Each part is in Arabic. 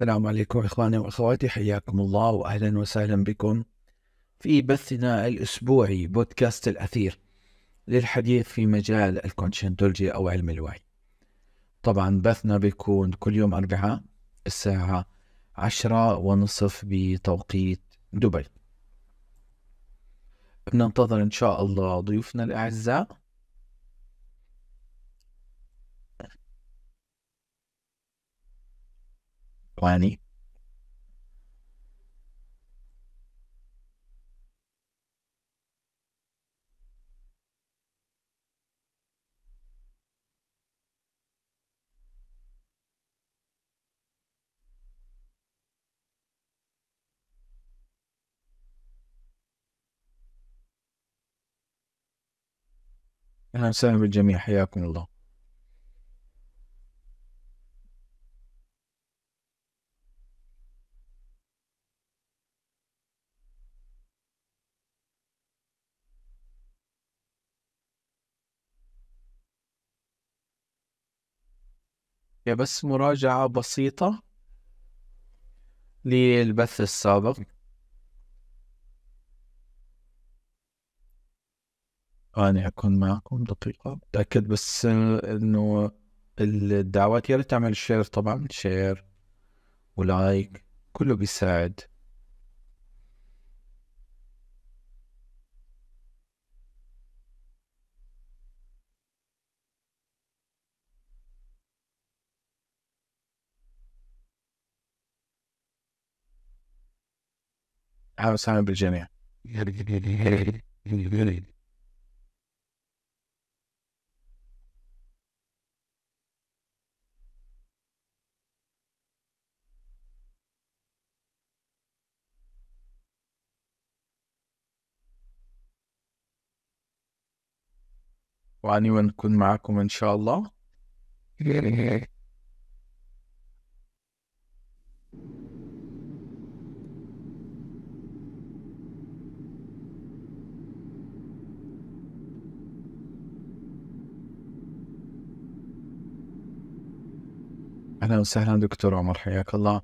السلام عليكم إخواني وأخواتي حياكم الله وأهلا وسهلا بكم في بثنا الأسبوعي بودكاست الأثير للحديث في مجال الكونشنتولوجي أو علم الوعي. طبعا بثنا بيكون كل يوم أربعاء الساعة عشرة ونصف بتوقيت دبي. بننتظر إن شاء الله ضيوفنا الأعزاء. ثواني أهلا وسهلا بالجميع حياكم الله. هي بس مراجعة بسيطة للبث السابق. أنا أكون معكم دقيقة. أتأكد بس إنه الدعوات يا ريت تعمل share طبعا share و like كله بيساعد. أهلا وسهلا بالجميع. وأني ونكون معكم إن شاء الله. أهلا وسهلا دكتور عمر حياك الله.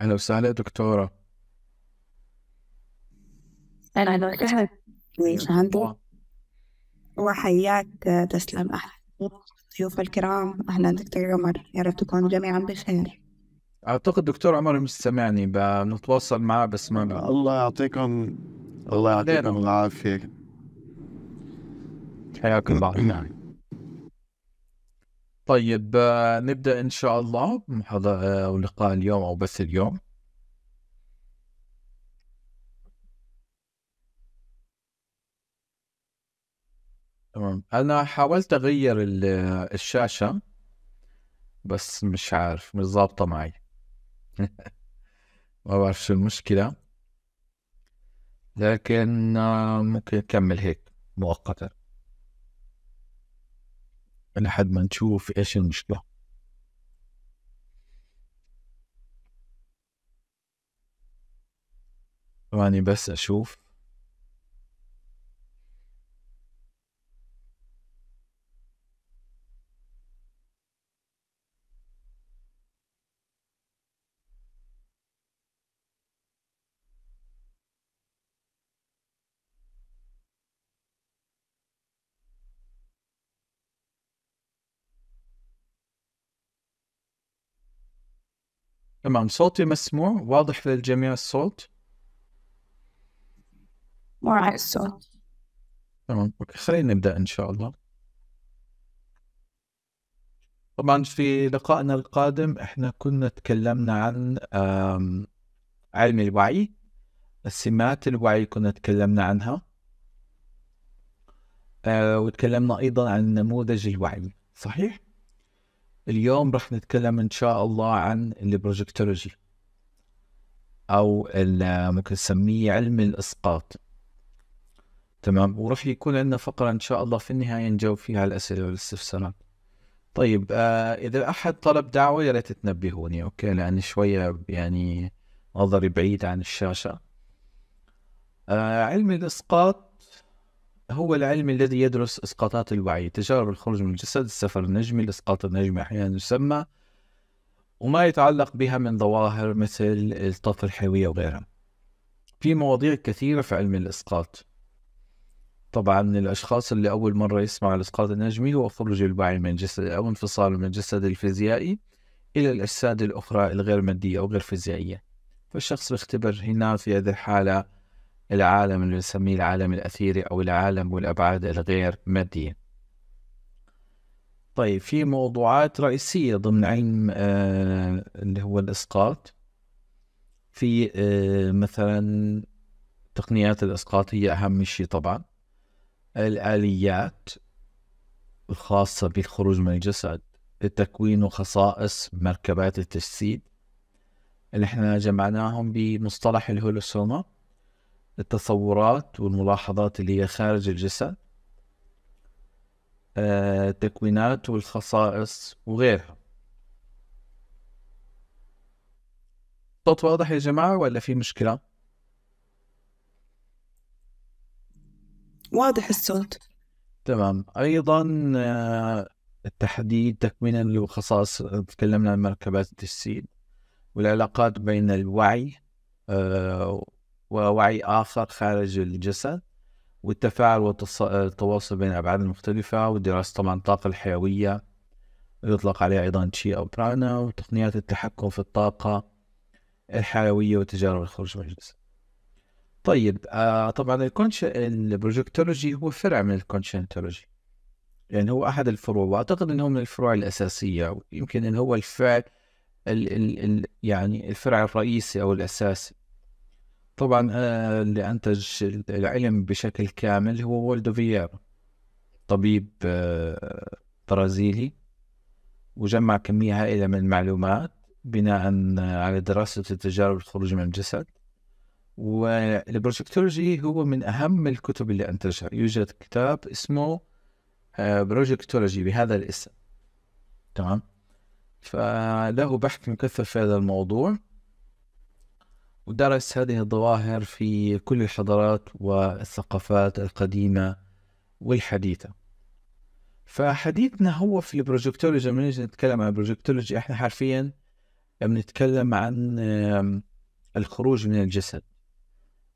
أهلا وسهلا دكتورة. أهلا وسهلا. عندي وحياك تسلم. أهلا. ضيوف الكرام أهلا دكتور عمر. يا رب تكونوا جميعا بخير. أعتقد دكتور عمر مش سامعني بنتواصل معه بس ما بقى. الله يعطيكم الله يعطيكم العافية. حياكم الله. طيب آه، نبدأ إن شاء الله محاضرة أو لقاء اليوم أو بث اليوم. تمام. أنا حاولت أغير ال- الشاشة بس مش عارف مش ظابطة معي. ما بعرف شو المشكلة. لكن آه، ممكن نكمل هيك مؤقتا. لحد ما نشوف إيش المشكلة. ثواني بس أشوف. تمام صوتي مسموع. واضح للجميع الصوت. على الصوت. تمام أوكي خلينا نبدأ إن شاء الله. طبعا في لقائنا القادم إحنا كنا تكلمنا عن علم الوعي السمات الوعي كنا تكلمنا عنها آه، وتكلمنا أيضا عن نموذج الوعي صحيح؟ اليوم رح نتكلم إن شاء الله عن ال projectology ال- ممكن نسميه علم الإسقاط. تمام؟ ورح يكون عندنا فقرة إن شاء الله في النهاية نجاوب فيها على الأسئلة والاستفسارات. طيب آه إذا أحد طلب دعوة يا ريت تنبهوني okay؟ لأن شوية يعني نظري بعيد عن الشاشة. آه علم الإسقاط هو العلم الذي يدرس إسقاطات الوعي تجارب الخروج من الجسد السفر النجمي الإسقاط النجمي أحيانا يسمى وما يتعلق بها من ظواهر مثل الطاقة الحيوية وغيرها. في مواضيع كثيرة في علم الإسقاط. طبعا الأشخاص اللي أول مرة يسمع الإسقاط النجمي هو خروج الوعي من الجسد أو انفصاله من الجسد الفيزيائي إلى الأجساد الأخرى الغير مادية أو غير فيزيائية. فالشخص بيختبر هنا في هذه الحالة العالم اللي نسميه العالم الأثيري أو العالم والأبعاد الغير مادية. طيب في موضوعات رئيسية ضمن علم آه اللي هو الإسقاط. في آه مثلا تقنيات الإسقاط هي أهم شيء طبعا. الآليات الخاصة بالخروج من الجسد التكوين وخصائص مركبات التجسيد. اللي إحنا جمعناهم بمصطلح الهولوسوما التصورات والملاحظات اللي هي خارج الجسد آه، التكوينات والخصائص وغيرها. صوت واضح يا جماعة ولا في مشكلة؟ واضح الصوت. تمام. أيضا آه، التحديد تكوينا وخصائص تكلمنا عن مركبات التجسيد والعلاقات بين الوعي آه، ووعي آخر خارج الجسد والتفاعل والتواصل بين الأبعاد المختلفة ودراسة طبعا الطاقة الحيوية يطلق عليها أيضا تشي أو برانا وتقنيات التحكم في الطاقة الحيوية وتجارب الخروج من الجسد. طيب آه طبعا الكونش ال projectiology هو فرع من ال conscientiology. يعني هو أحد الفروع وأعتقد أنه من الفروع الأساسية يمكن أنه هو الفعل ال ال ال يعني الفرع الرئيسي أو الأساسي. طبعا آه، اللي أنتج العلم بشكل كامل هو والدو فييرا طبيب آه، برازيلي وجمع كمية هائلة من المعلومات بناء على دراسة التجارب الخروج من الجسد. وال projectiology هو من أهم الكتب اللي أنتجها. يوجد كتاب اسمه projectiology آه، بهذا الاسم. تمام؟ فله بحث مكثف في هذا الموضوع. ودرس هذه الظواهر في كل الحضارات والثقافات القديمة والحديثة. فحديثنا هو في ال projectiology لما نيجي نتكلم عن ال projectiology إحنا حرفيا بنتكلم عن الخروج من الجسد.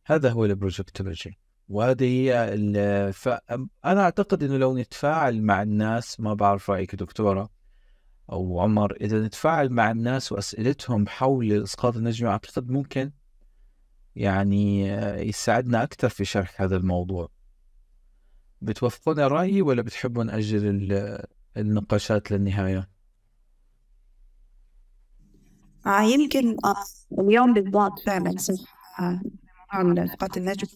هذا هو ال projectiology وهذه هي فأنا أعتقد إنه لو نتفاعل مع الناس ما بعرف رأيك دكتورة أو عمر إذا نتفاعل مع الناس وأسئلتهم حول الإسقاط النجمي أعتقد ممكن يعني يساعدنا أكثر في شرح هذا الموضوع. بتوافقون رأيي ولا بتحبوا نأجل النقاشات للنهاية؟ آه يمكن آه اليوم بالضبط فعلا صح آه عن إسقاط النجم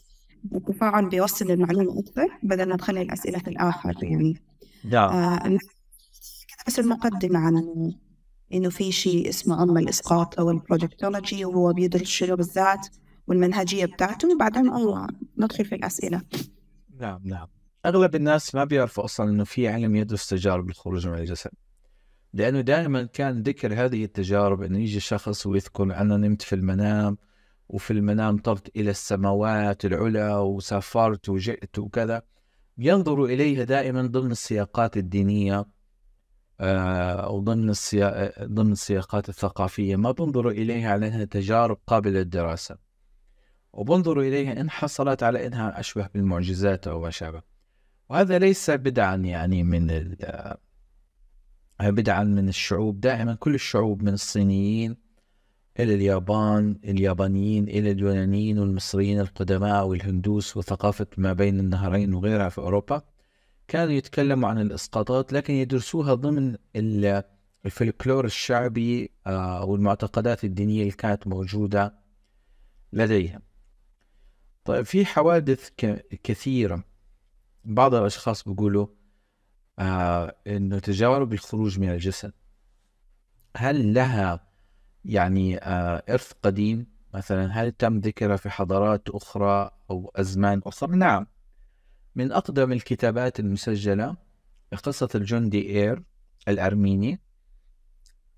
التفاعل بيوصل المعلومة أكثر بدل ما تخلي الأسئلة في الآخر يعني. آه بس المقدمة عن إنه في شيء اسمه علم الإسقاط أو البروجكتولوجي وهو بيدرس شنو بالذات. والمنهجية بتاعته وبعدين الله ندخل في الأسئلة. نعم نعم. أغلب الناس ما بيعرفوا أصلا إنه في علم يدرس تجارب الخروج من الجسد. لأنه دائما كان ذكر هذه التجارب إنه يجي شخص ويذكر أنا نمت في المنام وفي المنام طرت إلى السماوات العلى وسافرت وجئت وكذا. ينظر إليها دائما ضمن السياقات الدينية آه، أو ضمن. ضمن السياقات الثقافية. ما بنظروا إليها على أنها تجارب قابلة للدراسة. وبنظروا إليها إن حصلت على أنها أشبه بالمعجزات أو ما شابه وهذا ليس بدعا يعني من. بدعا من الشعوب دائما كل الشعوب من الصينيين إلى اليابان اليابانيين إلى اليونانيين والمصريين القدماء والهندوس وثقافة ما بين النهرين وغيرها في أوروبا كانوا يتكلموا عن الإسقاطات لكن يدرسوها ضمن الفلكلور الشعبي آه، والمعتقدات الدينية اللي كانت موجودة لديهم طيب في حوادث كثيرة. بعض الأشخاص بيقولوا آه إنه تجارب الخروج من الجسد. هل لها يعني آه إرث قديم؟ مثلا هل تم ذكرها في حضارات أخرى أو أزمان أخرى؟ نعم. من أقدم الكتابات المسجلة قصة الجندي إير الأرميني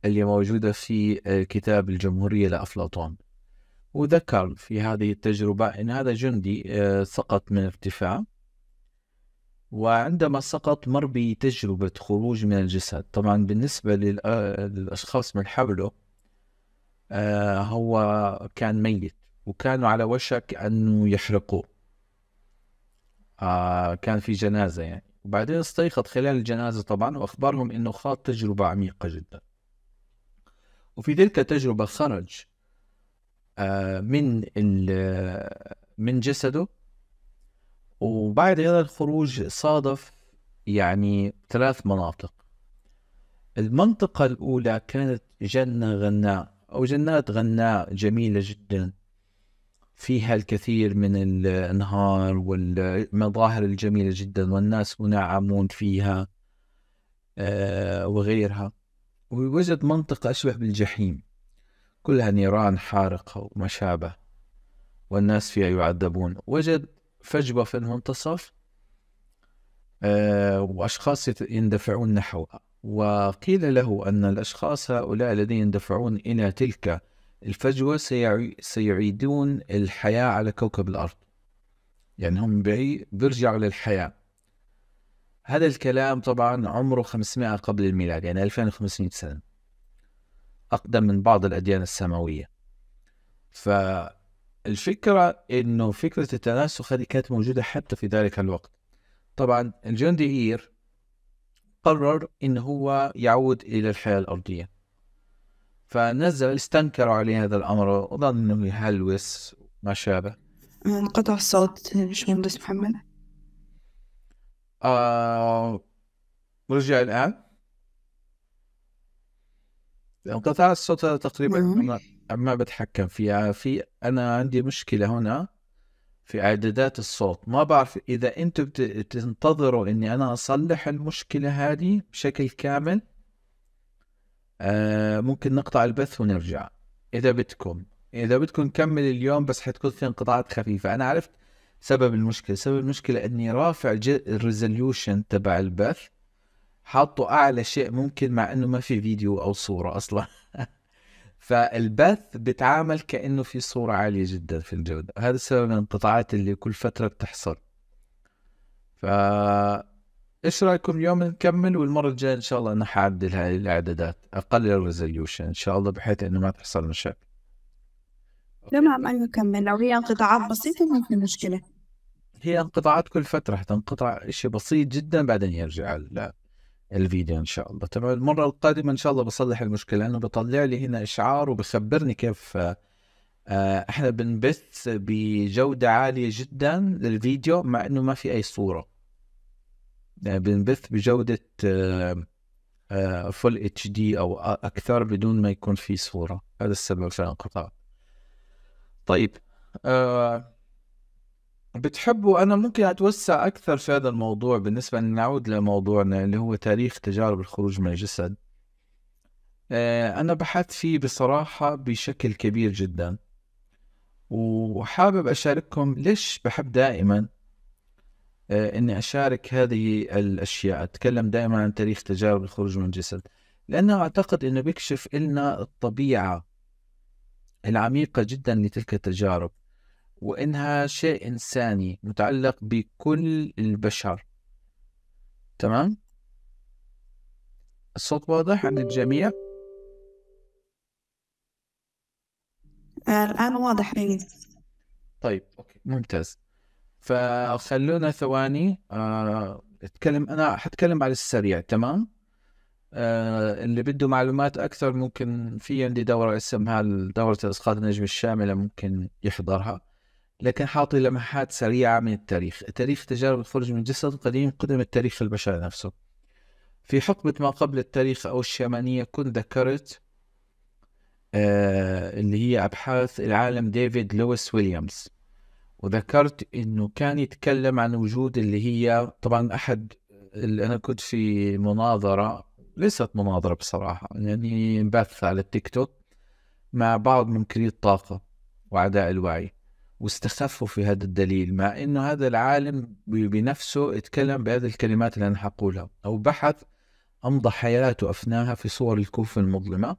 اللي موجودة في آه، كتاب الجمهورية لأفلاطون. وذكر في هذه التجربة أن هذا جندي آه، سقط من ارتفاع وعندما سقط مر بتجربة خروج من الجسد. طبعا بالنسبة آه، للأشخاص من حوله آه، هو كان ميت وكانوا على وشك أنه يحرقوه. كان في جنازة يعني. وبعدين استيقظ خلال الجنازة طبعا وأخبرهم أنه خاض تجربة عميقة جدا. وفي تلك التجربة خرج من ال- من جسده. وبعد هذا الخروج صادف يعني ثلاث مناطق. المنطقة الأولى كانت جنة غناء أو جنات غناء جميلة جدا. فيها الكثير من الأنهار والمظاهر الجميلة جدا والناس منعمون فيها آه، وغيرها. ووجد منطقة أشبه بالجحيم. كلها نيران حارقة وما شابه والناس فيها يعذبون. وجد فجوة في المنتصف آه، وأشخاص يندفعون نحوها وقيل له أن الأشخاص هؤلاء الذين يندفعون إلى تلك الفجوة سيعي- سيعيدون الحياة على كوكب الأرض. يعني هم بي- بيرجعوا للحياة. هذا الكلام طبعا عمره 500 قبل الميلاد يعني 2500 سنة. أقدم من بعض الأديان السماوية. فالفكرة إنه فكرة التناسخ هذه كانت موجودة حتى في ذلك الوقت. طبعا الجندي إير قرر إن هو يعود إلى الحياة الأرضية. فنزل استنكروا عليه هذا الأمر وظن إنه يهلوس ما شابه. انقطع الصوت باشمهندس محمد. آه رجع الآن. انقطاع الصوت هذا تقريبا. أنا ما بتحكم فيها في أنا عندي مشكلة هنا في إعدادات الصوت. ما بعرف إذا أنتم بت- بتنتظروا إني أنا أصلح المشكلة هذه بشكل كامل. آه ممكن نقطع البث ونرجع. إذا بدكم إذا بدكم نكمل اليوم بس حتكون في انقطاعات خفيفة. أنا عرفت سبب المشكلة. سبب المشكلة إني رافع الريزوليوشن تبع البث. حاطه أعلى شيء ممكن مع إنه ما في فيديو أو صورة أصلا. فالبث بتعامل كأنه في صورة عالية جدا في الجودة. هذا سبب الانقطاعات اللي كل فترة بتحصل. ف إيش رأيكم اليوم نكمل؟ والمرة الجاية إن شاء الله أنا حعدل هاي الإعدادات. اقلل الريزوليوشن إن شاء الله بحيث إنه ما تحصل مشاكل. تمام أيوة كمل. لو هي انقطاعات بسيطة ما في مشكلة. هي انقطاعات كل فترة حتنقطع شيء بسيط جدا بعدين يرجع ال- الفيديو إن شاء الله. تمام المرة القادمة إن شاء الله بصلح المشكلة لأنه بطلع لي هنا إشعار وبخبرني كيف آه، إحنا بنبث بجودة عالية جدا للفيديو مع إنه ما في أي صورة. يعني بنبث بجودة full HD أو أكثر بدون ما يكون في صورة. هذا السبب في الانقطاع. طيب آه بتحبوا أنا ممكن أتوسع أكثر في هذا الموضوع بالنسبة ان نعود لموضوعنا اللي هو تاريخ تجارب الخروج من الجسد. آه أنا بحثت فيه بصراحة بشكل كبير جدا وحابب أشارككم ليش بحب دائما آه، إني أشارك هذه الأشياء أتكلم دائما عن تاريخ تجارب الخروج من الجسد. لأنه أعتقد إنه بيكشف لنا الطبيعة العميقة جدا لتلك التجارب. وإنها شيء إنساني متعلق بكل البشر. تمام؟ الصوت واضح عند الجميع؟ آه، الآن واضح لي طيب أوكي ممتاز. فخلونا ثواني آه، أتكلم أنا حتكلم على السريع تمام؟ آه، اللي بده معلومات أكثر ممكن في عندي دورة اسمها دورة الأسقاط النجمي الشاملة ممكن يحضرها. لكن حاطي لمحات سريعة من التاريخ. تاريخ تجارب الخروج من الجسد قديم قدم التاريخ البشري نفسه. في حقبة ما قبل التاريخ أو الشامانيه كنت ذكرت آه، اللي هي أبحاث العالم ديفيد لويس ويليامز. وذكرت إنه كان يتكلم عن وجود اللي هي طبعا أحد اللي أنا كنت في مناظرة ليست مناظرة بصراحة يعني بث على التيك توك مع بعض منكري الطاقه وأعداء الوعي. واستخفوا في هذا الدليل مع إنه هذا العالم بنفسه اتكلم بهذه الكلمات اللي أنا حقولها. أو بحث أمضى حياته افناها في صور الكهوف المظلمة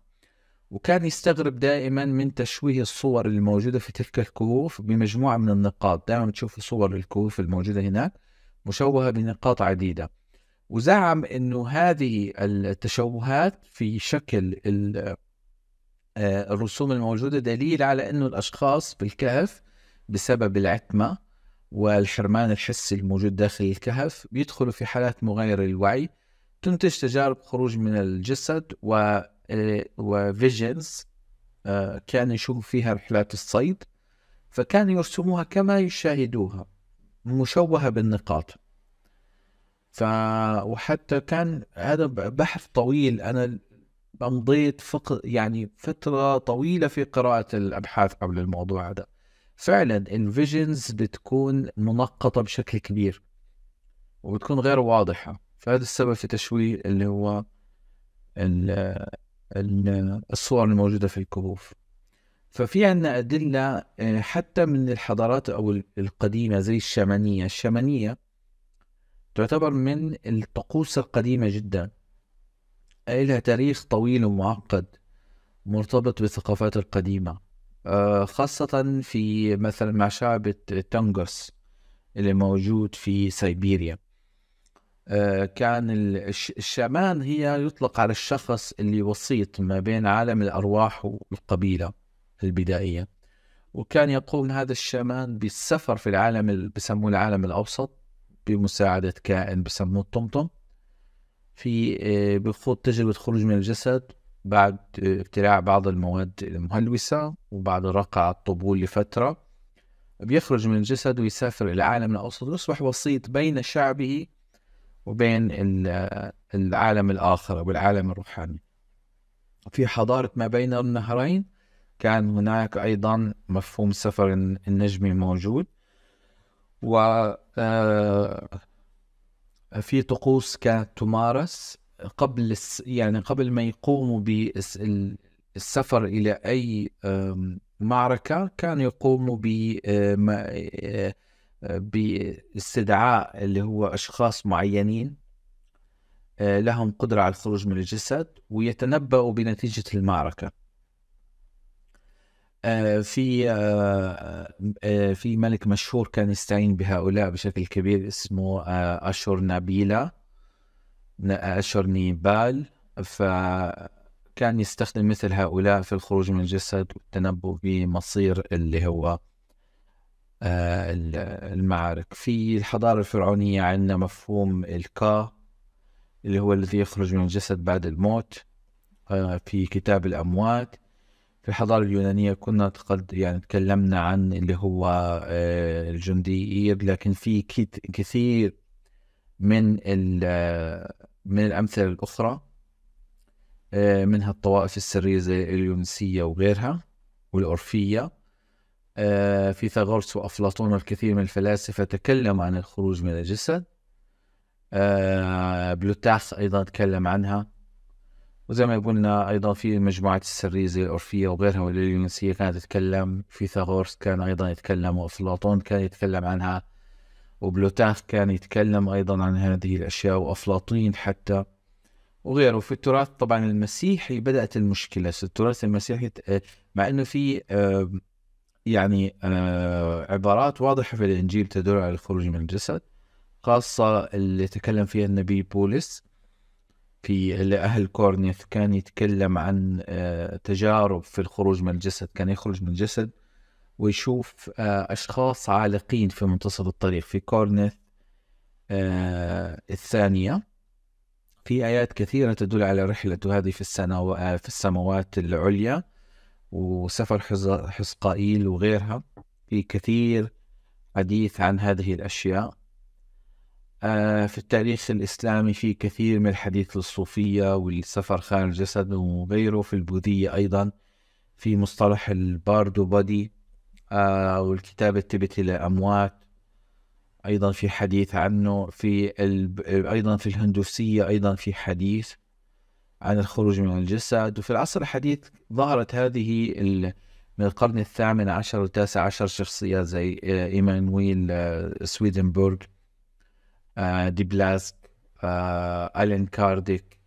وكان يستغرب دائما من تشويه الصور الموجودة في تلك الكهوف بمجموعة من النقاط. دائما تشوف صور الكهوف الموجودة هناك مشوهة بنقاط عديدة. وزعم أنه هذه التشوهات في شكل آه، الرسوم الموجودة دليل على أنه الأشخاص بالكهف بسبب العتمة والحرمان الحسي الموجود داخل الكهف بيدخلوا في حالات مغايرة للوعي. تنتج تجارب خروج من الجسد و و visions كان يشوف فيها رحلات الصيد فكانوا يرسموها كما يشاهدوها مشوهة بالنقاط. ف وحتى كان هذا بحث طويل. أنا امضيت فق... يعني فترة طويلة في قراءة الأبحاث حول الموضوع هذا. فعلا ال visions بتكون منقطة بشكل كبير وبتكون غير واضحة. فهذا السبب في تشويه اللي هو ال... ال... الصور الموجودة في الكهوف. ففي عندنا أدلة آه، حتى من الحضارات أو القديمة زي الشامانية. الشامانية تعتبر من الطقوس القديمة جدا. لها تاريخ طويل ومعقد مرتبط بالثقافات القديمة. خاصة في مثلا مع شعب التنغرس اللي موجود في سيبيريا. آه، كان الش- الشأمان هي يطلق على الشخص اللي وسيط ما بين عالم الأرواح والقبيلة البدائية. وكان يقوم هذا الشأمان بالسفر في العالم بسموه العالم الأوسط بمساعدة كائن بسموه الطمطم في آه، بخوض تجربة خروج من الجسد بعد ابتلاع بعض المواد المهلوسة وبعد رقع الطبول لفترة بيخرج من الجسد ويسافر إلى العالم الأوسط ويصبح وسيط بين شعبه وبين آه، العالم الآخر أو العالم الروحاني. في حضارة ما بين النهرين كان هناك أيضا مفهوم السفر النجمي موجود و آه، في طقوس كانت تمارس قبل. يعني قبل ما يقوموا بالسفر إلى أي آم، معركة كانوا يقوموا ب آه، آه، باستدعاء اللي هو أشخاص معينين آه، لهم قدرة على الخروج من الجسد ويتنبأوا بنتيجة المعركة آه، في في ملك مشهور كان يستعين بهؤلاء بشكل كبير اسمه أشور نابيلا أشور نيبال فكان يستخدم مثل هؤلاء في الخروج من الجسد والتنبؤ بمصير اللي هو آه، ال- المعارك. في الحضارة الفرعونية عندنا مفهوم الكا اللي هو الذي يخرج من الجسد بعد الموت آه، في كتاب الأموات. في الحضارة اليونانية كنا قد يعني تكلمنا عن اللي هو آه، الجندي لكن في كثير من من الأمثلة الأخرى آه، منها الطوائف السرية زي اليونسية وغيرها والأورفية. آه، فيثاغورس وأفلاطون والكثير من الفلاسفة تكلموا عن الخروج من الجسد. آه، بلوتاخ أيضا تكلم عنها. وزي ما قلنا أيضا في مجموعات السرية زي الأورفية وغيرها واليونسية كانت تتكلم. فيثاغورس كان أيضا يتكلم وأفلاطون كان يتكلم عنها. وبلوتاخ كان يتكلم أيضا عن هذه الأشياء وأفلاطين حتى وغيره في التراث. طبعا المسيحي بدأت المشكلة التراث المسيحي مع أنه في آه، يعني آه، عبارات واضحة في الإنجيل تدل على الخروج من الجسد خاصة اللي تكلم فيها النبي بولس. في اللي أهل كورنيث كان يتكلم عن آه، تجارب في الخروج من الجسد كان يخرج من الجسد. ويشوف آه، أشخاص عالقين في منتصف الطريق في كورنيث آه، الثانية. في آيات كثيرة تدل على رحلته هذه في. آه، في السماوات العليا وسفر حز- حزقائيل وغيرها. في كثير حديث عن هذه الأشياء. في التاريخ الإسلامي في كثير من الحديث للصوفية والسفر خارج الجسد وغيره. في البوذية أيضا في مصطلح الباردو بودي. آه، والكتاب التبتي للأموات أيضا في حديث عنه في ال... أيضا في الهندوسية أيضا في حديث عن الخروج من الجسد. وفي العصر الحديث ظهرت هذه ال... من القرن الثامن عشر والتاسع عشر شخصيات زي آه، إيمانويل آه، سويدنبورغ دي بلافاتسكي ألين كارديك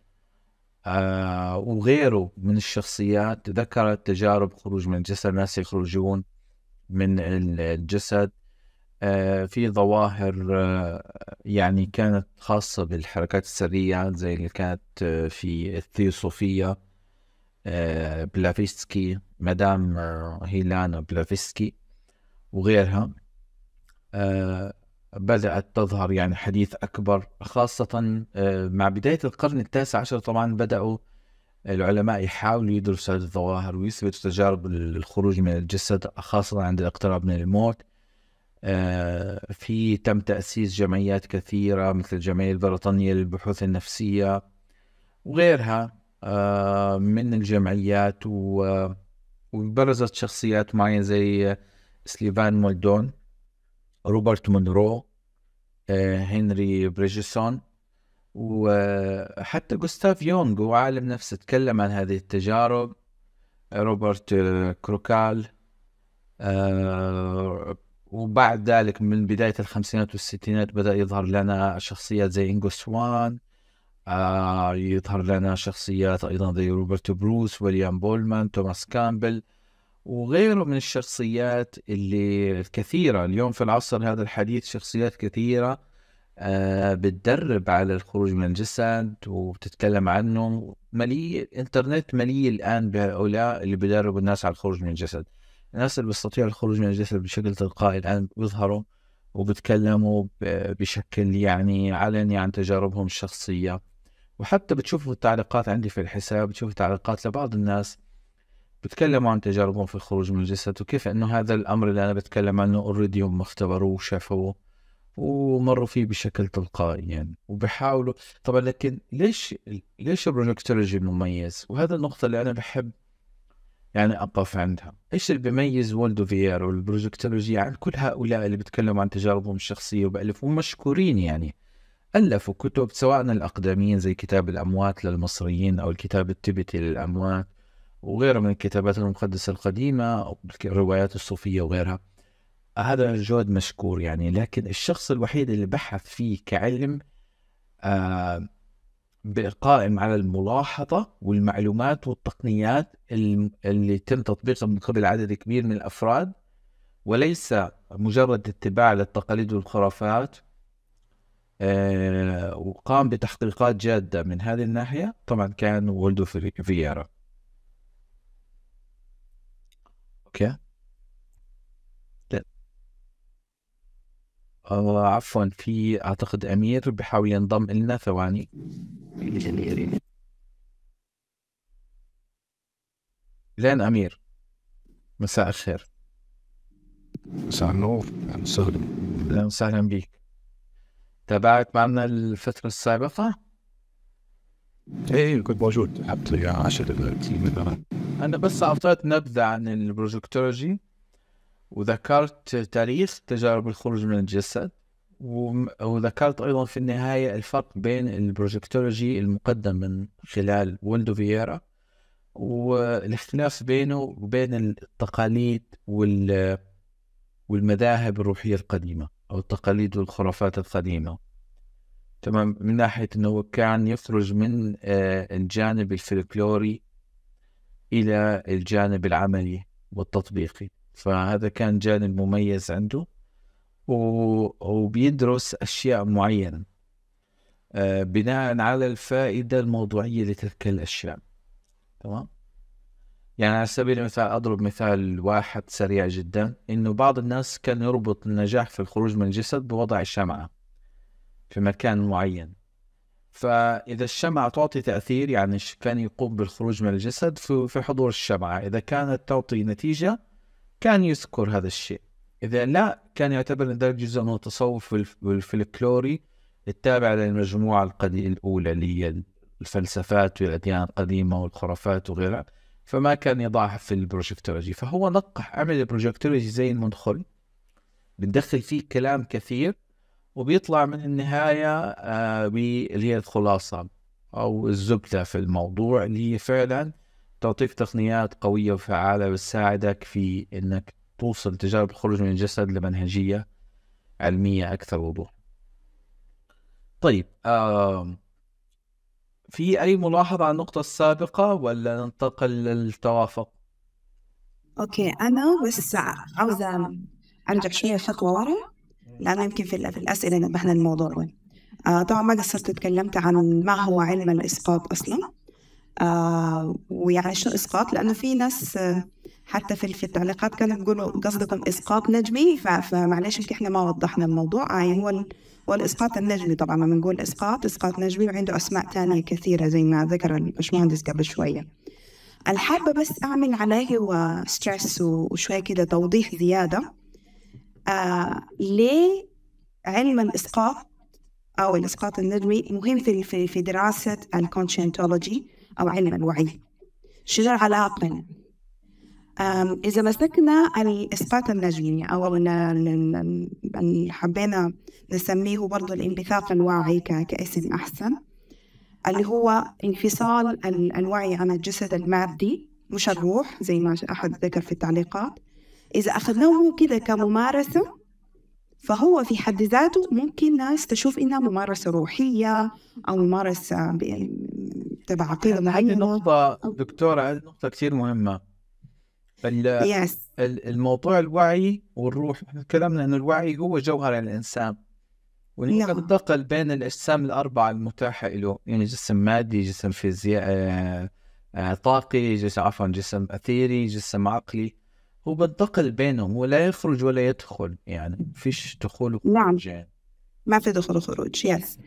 وغيره من الشخصيات ذكرت تجارب خروج من الجسد. ناس يخرجون من الجسد آه في ظواهر آه يعني كانت خاصة بالحركات السرية زي اللي كانت آه في الثيوصوفية آه بلافاتسكي مدام هيلانا بلافاتسكي وغيرها. بدأت تظهر يعني حديث أكبر خاصة مع بداية القرن التاسع عشر طبعا بدأوا العلماء يحاولوا يدرسوا هذه الظواهر ويثبتوا تجارب الخروج من الجسد خاصة عند الاقتراب من الموت. آه، في تم تأسيس جمعيات كثيرة مثل الجمعية البريطانية للبحوث النفسية وغيرها. آه، من الجمعيات وبرزت شخصيات معينة زي سليفان مولدون روبرت مونرو آه، هنري برجسون وحتى جوستاف يونغ هو عالم نفس تكلم عن هذه التجارب. روبرت كروكال آه، وبعد ذلك من بداية الخمسينات والستينات بدأ يظهر لنا شخصيات زي إنجو سوان آه، يظهر لنا شخصيات أيضا زي روبرت بروس ويليام بولمان توماس كامبل وغيره من الشخصيات اللي الكثيرة اليوم في العصر هذا الحديث شخصيات كثيرة. بتدرب على الخروج من الجسد وبتتكلم عنه. مليء الإنترنت مليء الآن بهؤلاء اللي بيدربوا الناس على الخروج من الجسد. الناس اللي بيستطيعوا الخروج من الجسد بشكل تلقائي الآن بيظهروا وبتكلموا بشكل يعني علني عن تجاربهم الشخصية. وحتى بتشوفوا التعليقات عندي في الحساب بتشوفوا تعليقات لبعض الناس بتكلموا عن تجاربهم في الخروج من الجسد وكيف إنه هذا الأمر اللي أنا بتكلم عنه already هم اختبروه وشافوه. ومروا فيه بشكل تلقائي يعني. وبحاولوا طبعا لكن ليش ليش ال projectiology مميز؟ وهذا النقطة اللي أنا بحب يعني أقف عندها، إيش اللي بيميز والدو فييرا والبروجكتولوجي عن كل هؤلاء اللي بيتكلموا عن تجاربهم الشخصية وبألفوا مشكورين يعني. ألفوا كتب سواء الأقدمين زي كتاب الأموات للمصريين أو الكتاب التبتي للأموات وغيرها من الكتابات المقدسة القديمة أو الروايات الصوفية وغيرها. هذا جهد مشكور يعني لكن الشخص الوحيد اللي بحث فيه كعلم آه قائم على الملاحظة والمعلومات والتقنيات اللي يتم تطبيقها من قبل عدد كبير من الأفراد وليس مجرد اتباع للتقاليد والخرافات آه وقام بتحقيقات جادة من هذه الناحية طبعا كان ولدو فييرا. أوكي؟ آه عفوا. في أعتقد أمير بحاول ينضم لنا ثواني. لين أمير. مساء الخير. مساء النور. أهلا وسهلا. أهلا وسهلا بك. تابعت معنا الفترة السابقة؟ إيه كنت موجود. حتى عشر مثلا. أنا بس أعطيت نبذة عن البروجكتولوجي. وذكرت تاريخ تجارب الخروج من الجسد وذكرت أيضا في النهاية الفرق بين ال projectiology المقدم من خلال والدو فييرا والاختلاف بينه وبين التقاليد وال والمذاهب الروحية القديمة أو التقاليد والخرافات القديمة. تمام من ناحية أنه كان يخرج من آه، الجانب الفلكلوري إلى الجانب العملي والتطبيقي. فهذا كان جانب مميز عنده وبيدرس أشياء معينة آه، بناء على الفائدة الموضوعية لتلك الأشياء. تمام؟ يعني على سبيل المثال أضرب مثال واحد سريع جدا إنه بعض الناس كان يربط النجاح في الخروج من الجسد بوضع الشمعة في مكان معين. فإذا الشمعة تعطي تأثير يعني كان يقوم بالخروج من الجسد في حضور الشمعة. إذا كانت تعطي نتيجة كان يذكر هذا الشيء. إذا لا كان يعتبر أن ذلك جزء من التصوف الفلكلوري التابع للمجموعة القديمة الأولى اللي هي الفلسفات والأديان القديمة والخرافات وغيرها. فما كان يضعها في ال projectiology فهو نقح عمل ال projectiology زي المنخل بندخل فيه كلام كثير وبيطلع من النهاية آه اللي هي الخلاصة أو الزبدة في الموضوع اللي هي فعلا تعطيك تقنيات قوية وفعالة بتساعدك في إنك توصل تجارب الخروج من الجسد لمنهجية علمية أكثر وضوح. طيب آه في أي ملاحظة على النقطة السابقة ولا ننتقل للتوافق؟ أوكي أنا بس عاوزة أرجع شوية خطوة ورا لأنه يمكن في, في الأسئلة نبهنا الموضوع. آه طبعا ما قصرت تكلمت عن ما هو علم الإسقاط أصلا. آه ويعني شو إسقاط؟ لأنه في ناس آه حتى في في التعليقات كانوا يقولوا قصدكم إسقاط نجمي فمعلش إحنا ما وضحنا الموضوع. آه هو هو الإسقاط النجمي طبعا لما نقول إسقاط إسقاط نجمي وعنده أسماء ثانية كثيرة زي ما ذكر البشمهندس قبل شوية. اللي حابه بس أعمل عليه و stress وشوية كده توضيح زيادة. آه ليه علم الإسقاط أو الإسقاط النجمي مهم في في, دراسة ال conscientiology أو علم الوعي. شنو العلاقة إذا مسكنا الإسقاط النجمي أو اللي حبينا نسميه برضه الانبثاق الواعي كاسم أحسن اللي هو انفصال الوعي عن الجسد المادي مش الروح زي ما أحد ذكر في التعليقات. إذا أخذناه كده كممارسة فهو في حد ذاته ممكن ناس تشوف إنها ممارسة روحية أو ممارسة تبع عقيدة معينة هذه نقطة دكتورة هذه نقطة كثير مهمة yes. الموضوع الوعي والروح إحنا تكلمنا إنه الوعي هو جوهر الإنسان ونقدر نعم. ننتقل بين الأجسام الأربعة المتاحة له يعني جسم مادي جسم فيزياء آه، طاقي جسم عفوا جسم أثيري جسم عقلي هو بنتقل بينهم ولا يخرج ولا يدخل يعني فيش دخول وخروج نعم. يعني. ما في دخول وخروج يس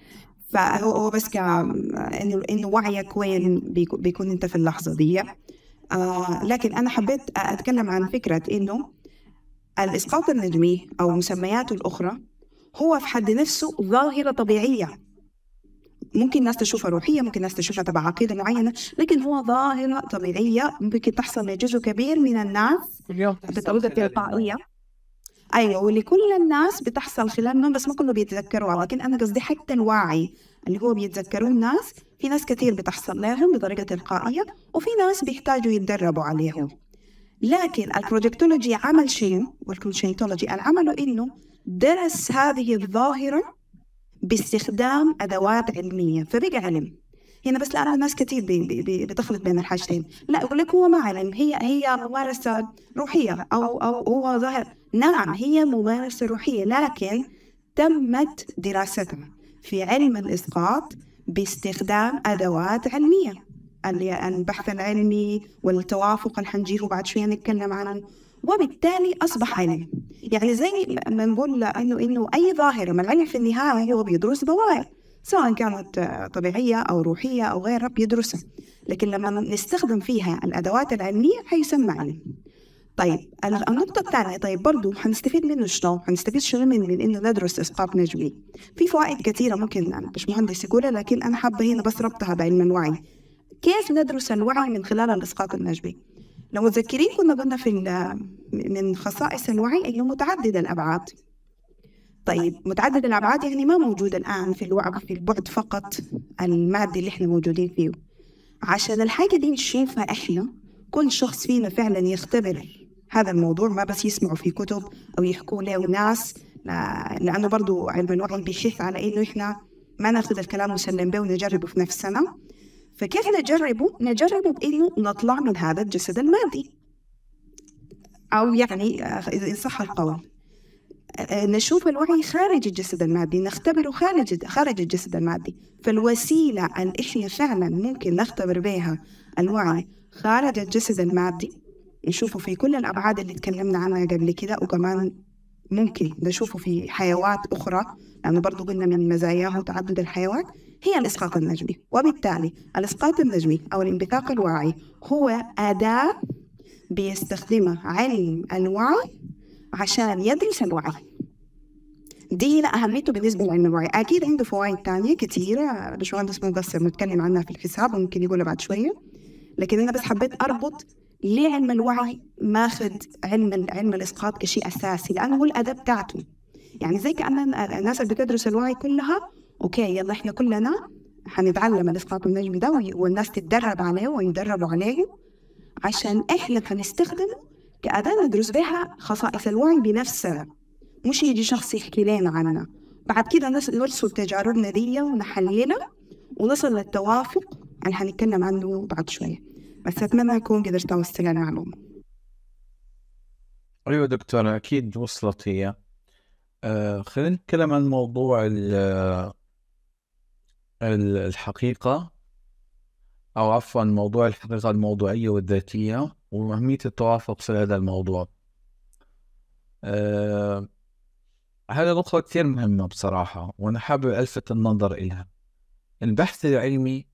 فهو هو بس ك إنه إنه وعيك وين بيكون أنت في اللحظة دي. آه لكن أنا حبيت أتكلم عن فكرة إنه الإسقاط النجمي أو مسمياته الأخرى هو في حد نفسه ظاهرة طبيعية. ممكن ناس تشوفها روحية ممكن ناس تشوفها تبع عقيدة معينة لكن هو ظاهرة طبيعية ممكن تحصل لجزء كبير من الناس بطريقة تلقائية. أيوة ولكل الناس بتحصل خلالنا بس ما كله بيتذكروها لكن أنا قصدي حتى الوعي اللي هو بيتذكروه الناس في ناس كثير بتحصل لهم بطريقة تلقائية وفي ناس بيحتاجوا يتدربوا عليهم. لكن ال projectiology عمل شيء وال conscientiology عمله إنه درس هذه الظاهرة باستخدام أدوات علمية. فبقى علم. هنا بس لا ناس كثير بي بي بتخلط بين الحاجتين. لا أقول لك هو ما علم. هي هي ممارسة روحية أو أو هو ظاهر. نعم هي ممارسة روحية لكن تمت دراستها في علم الإسقاط باستخدام أدوات علمية. البحث العلمي والتوافق اللي حنجيه بعد شوية نتكلم عنه وبالتالي أصبح علم يعني زي ما نقول إنه إنه أي ظاهرة من العلم في النهاية هو بيدرس ظواهر سواء كانت طبيعية أو روحية أو غيرها بيدرسها لكن لما نستخدم فيها الأدوات العلمية حيسمى علم طيب النقطة الثانية طيب برضو حنستفيد منه شنو؟ حنستفيد شنو من, من إنه ندرس إسقاط نجمي؟ في فوائد كثيرة ممكن مش مهندس يقولها لكن أنا حابة هنا بس ربطها بعلم الوعي. كيف ندرس الوعي من خلال الإسقاط النجمي؟ لو متذكرين كنا قلنا في من خصائص الوعي انه متعدد الأبعاد. طيب متعدد الأبعاد يعني ما موجود الآن في الوعي في البعد فقط المادي اللي إحنا موجودين فيه. عشان الحاجة دي نشوفها إحنا كل شخص فينا فعلا يختبر هذا الموضوع ما بس يسمعوا في كتب أو يحكوا له ناس لأنه برضو علم الوعي بيحث على إنه إحنا ما ناخذ الكلام ونسلم به ونجربه في نفسنا. فكيف نجربه؟ نجربه بإنه نطلع من هذا الجسد المادي؟ أو يعني آه، إذا صح القول. آه، نشوف الوعي خارج الجسد المادي نختبره خارج خارج الجسد المادي. فالوسيلة اللي فعلا ممكن نختبر بها الوعي خارج الجسد المادي. نشوفه في كل الأبعاد اللي تكلمنا عنها قبل كده وكمان ممكن نشوفه في حيوات أخرى لأنه برضو قلنا من مزاياه تعدد الحيوات هي الإسقاط النجمي. وبالتالي الإسقاط النجمي أو الانبثاق الواعي هو أداة بيستخدمها علم الوعي عشان يدرس الوعي. دي هنا أهميته بالنسبة لعلم الوعي. أكيد عنده فوائد تانية كثيرة باشمهندس مقصر نتكلم عنها في الحساب وممكن يقولها بعد شوية. لكن أنا بس حبيت أربط ليه علم الوعي ماخذ علم علم الإسقاط كشيء أساسي لأنه هو الأداة بتاعته. يعني زي كأن الناس اللي بتدرس الوعي كلها أوكي يلا إحنا كلنا حنتعلم الإسقاط النجمي ده والناس تتدرب عليه ويدربوا عليه عشان إحنا حنستخدمه كأداة ندرس بها خصائص الوعي بنفسنا مش يجي شخص يحكي لنا عننا. بعد كده نرسل تجاربنا دي ونحللها ونصل للتوافق اللي حنتكلم عنه بعد شوية. بس أتمنى أكون قدرت أوصل المعلومة. أيوه دكتورة أكيد وصلت هي. آه خلينا نتكلم عن موضوع الحقيقة أو عفوا موضوع الحقيقة الموضوعية والذاتية وأهمية التوافق في هذا الموضوع. آه هذا نقطة كثير مهمة بصراحة وأنا حابب ألفت النظر إلها البحث العلمي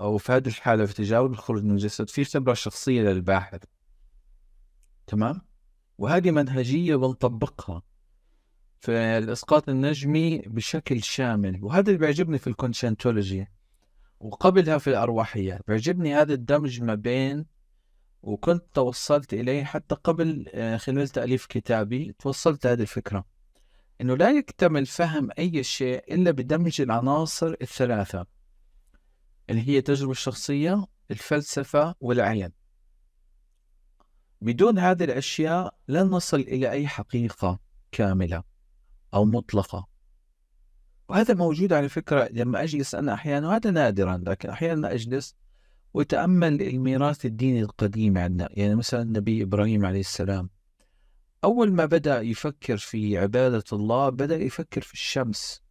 أو في هذه الحالة في تجارب الخروج من الجسد في خبرة شخصية للباحث. تمام؟ وهذه منهجية بنطبقها. في الإسقاط النجمي بشكل شامل. وهذا اللي بيعجبني في ال conscientiology وقبلها في الأرواحيات بيعجبني هذا الدمج ما بين وكنت توصلت إليه حتى قبل آه، خلال تأليف كتابي توصلت هذه الفكرة. إنه لا يكتمل فهم أي شيء إلا بدمج العناصر الثلاثة اللي هي التجربة الشخصية الفلسفة والعين. بدون هذه الأشياء لن نصل إلى أي حقيقة كاملة. أو مطلقة. وهذا موجود على فكرة لما أجلس أنا أحيانا وهذا نادرا لكن أحيانا أجلس وتأمل الميراث الديني القديم عندنا. يعني مثلا النبي إبراهيم عليه السلام أول ما بدأ يفكر في عبادة الله بدأ يفكر في الشمس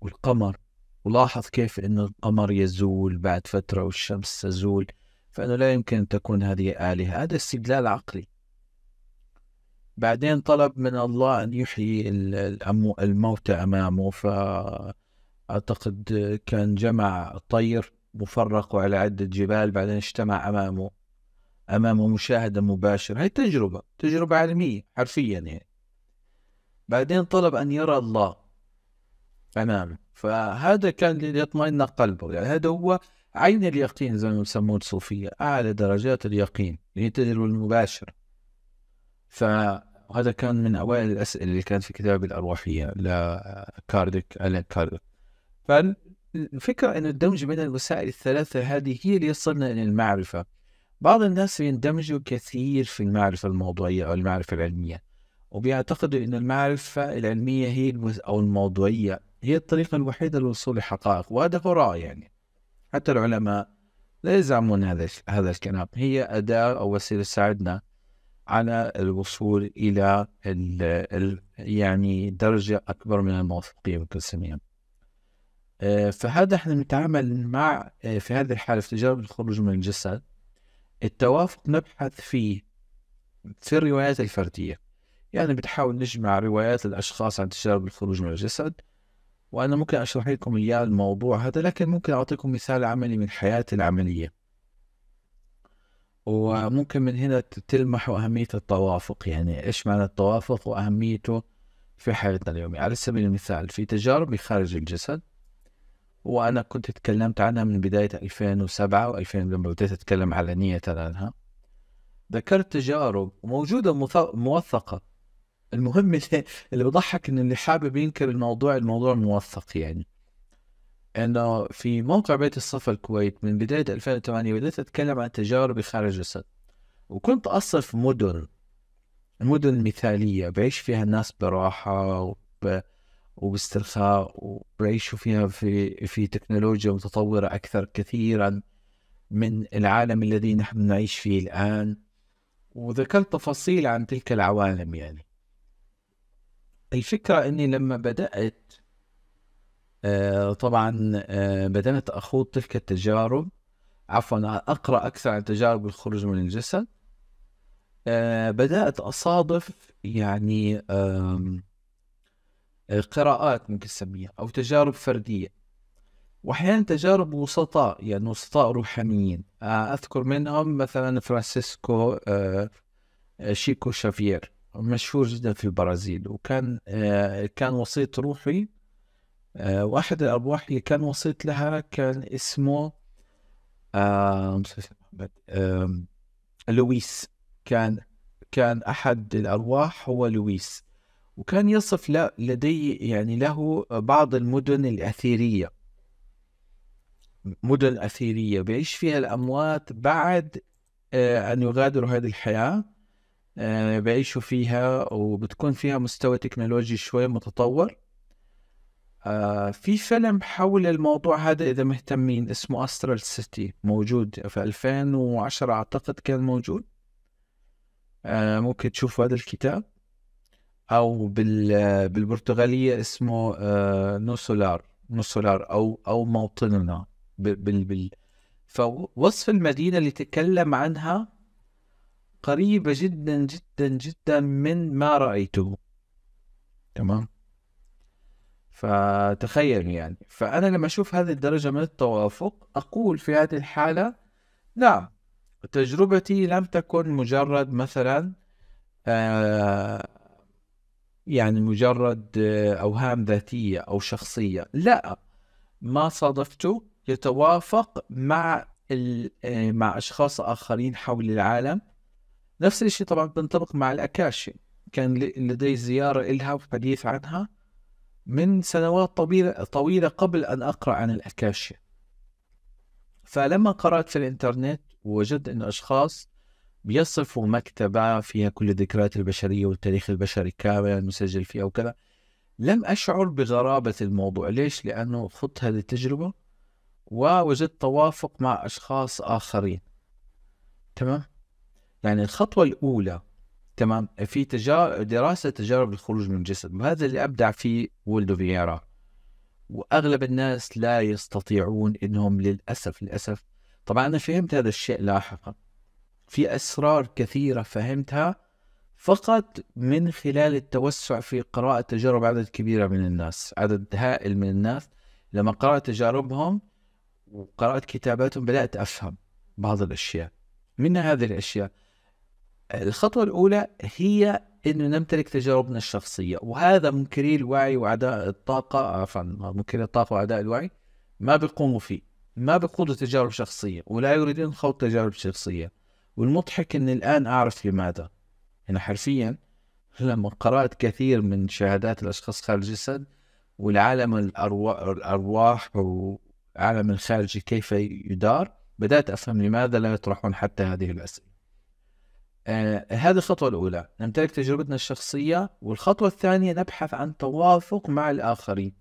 والقمر. ولاحظ كيف أن القمر يزول بعد فترة والشمس تزول فإنه لا يمكن أن تكون هذه آلهة. هذا استدلال عقلي. بعدين طلب من الله أن يحيي الموتى أمامه فأعتقد كان جمع طير مفرق على عدة جبال بعدين اجتمع أمامه أمامه مشاهدة مباشرة. هي تجربة تجربة علمية حرفيا يعني. بعدين طلب أن يرى الله أمامه. فهذا كان ليطمئن قلبه. يعني هذا هو عين اليقين زي ما يسموه الصوفية أعلى درجات اليقين اللي هي التجربة المباشرة فهذا كان من أوائل الأسئلة اللي كانت في كتاب الأرواحية. لكارديك ألين كارديك. فالفكرة أن الدمج بين الوسائل الثلاثة هذه هي اللي يصلنا إلى المعرفة. بعض الناس يندمجوا كثير في المعرفة الموضوعية أو المعرفة العلمية وبيعتقدوا أن المعرفة العلمية هي أو الموضوعية هي الطريقة الوحيدة للوصول لحقائق وهذا هراء يعني. حتى العلماء لا يزعمون هذا هذا الكلام. هي أداة أو وسيلة تساعدنا على الوصول إلى ال ال يعني درجة أكبر من الموثوقية ممكن نسميها. آه، فهذا إحنا نتعامل مع آه، في هذه الحالة في تجارب الخروج من الجسد. التوافق نبحث فيه في الروايات الفردية. يعني بتحاول نجمع روايات الأشخاص عن تجارب الخروج من الجسد. وأنا ممكن أشرح لكم إياه الموضوع هذا لكن ممكن أعطيكم مثال عملي من حياتي العملية. وممكن من هنا ت- تلمحوا أهمية التوافق. يعني إيش معنى التوافق وأهميته في حياتنا اليومية؟ على سبيل المثال في تجارب خارج الجسد وأنا كنت تكلمت عنها من بداية 2007 و2000 لما بديت أتكلم علنية عنها ذكرت تجارب موجودة موثقة. المهم اللي بضحك إن اللي حابب ينكر الموضوع الموضوع موثق يعني. إنه في موقع بيت الصفا الكويت من بداية 2008 بديت اتكلم عن تجاربي خارج الجسد وكنت أصف مدن مدن مثالية بعيش فيها الناس براحة وب... وباسترخاء وبعيشوا فيها في في تكنولوجيا متطورة أكثر كثيرا من العالم الذي نحن نعيش فيه الآن. وذكرت تفاصيل عن تلك العوالم يعني. الفكرة أني لما بدأت آه، طبعا آه، بدأت أخوض تلك التجارب. عفوا أقرأ أكثر عن تجارب الخروج من الجسد. آه، بدأت أصادف يعني آه، قراءات ممكن نسميها أو تجارب فردية. وأحيانا تجارب وسطاء يعني وسطاء روحانيين. آه، أذكر منهم مثلا فرانسيسكو آه، آه، شيكو شافير مشهور جدا في البرازيل. وكان آه، كان وسيط روحي. آه، واحد الأرواح اللي كان وسيط لها كان اسمه آم، لويس. كان كان أحد الأرواح هو لويس. وكان يصف لا لديه يعني له بعض المدن الأثيرية. مدن أثيرية بيعيش فيها الأموات بعد آه، أن يغادروا هذه الحياة. آه، بيعيشوا فيها وبتكون فيها مستوى تكنولوجي شوي متطور. آه في فيلم حول الموضوع هذا إذا مهتمين اسمه أسترال سيتي موجود في 2010 أعتقد كان موجود. آه ممكن تشوفوا هذا الكتاب. أو بال بالبرتغالية اسمه آه Nosso Lar Nosso Lar أو أو موطننا. بال بال. فوصف المدينة اللي تكلم عنها قريبة جدا جدا جدا من ما رأيته. تمام؟ فتخيل يعني. فأنا لما أشوف هذه الدرجة من التوافق أقول في هذه الحالة نعم تجربتي لم تكن مجرد مثلا آه يعني مجرد آه، أوهام ذاتية أو شخصية. لا ما صادفته يتوافق مع آه، مع أشخاص آخرين حول العالم. نفس الشيء طبعا بنطبق مع الأكاشي. كان لدي زيارة إلها وحديث عنها. من سنوات طويلة, طويلة قبل أن أقرأ عن الأكاشي فلما قرأت في الإنترنت وجدت أن أشخاص بيصفوا مكتبة فيها كل الذكريات البشرية والتاريخ البشري كامل مسجل فيها وكذا لم أشعر بغرابة الموضوع ليش؟ لأنه خضت هذه التجربة ووجدت توافق مع أشخاص آخرين تمام؟ يعني الخطوة الأولى تمام. في تجارب دراسة تجارب الخروج من الجسد وهذا اللي أبدع فيه وولدو فييرا. وأغلب الناس لا يستطيعون إنهم للأسف للأسف. طبعا أنا فهمت هذا الشيء لاحقا. في أسرار كثيرة فهمتها فقط من خلال التوسع في قراءة تجارب عدد كبيرة من الناس عدد هائل من الناس. لما قرأت تجاربهم وقرأت كتاباتهم بدأت أفهم بعض الأشياء. من هذه الأشياء؟ الخطوة الأولى هي أنه نمتلك تجاربنا الشخصية وهذا منكري الوعي وأعداء الطاقة عفوا منكري الطاقة وأعداء الوعي ما بيقوموا فيه ما بيخوضوا تجارب شخصية ولا يريدون خوض تجارب شخصية. والمضحك أني الآن أعرف لماذا. أنا حرفيا لما قرأت كثير من شهادات الأشخاص خارج الجسد والعالم الأرواح والعالم الخارجي كيف يدار. بدأت أفهم لماذا لا يطرحون حتى هذه الأسئلة. آه هذه الخطوة الأولى. نمتلك تجربتنا الشخصية والخطوة الثانية نبحث عن توافق مع الآخرين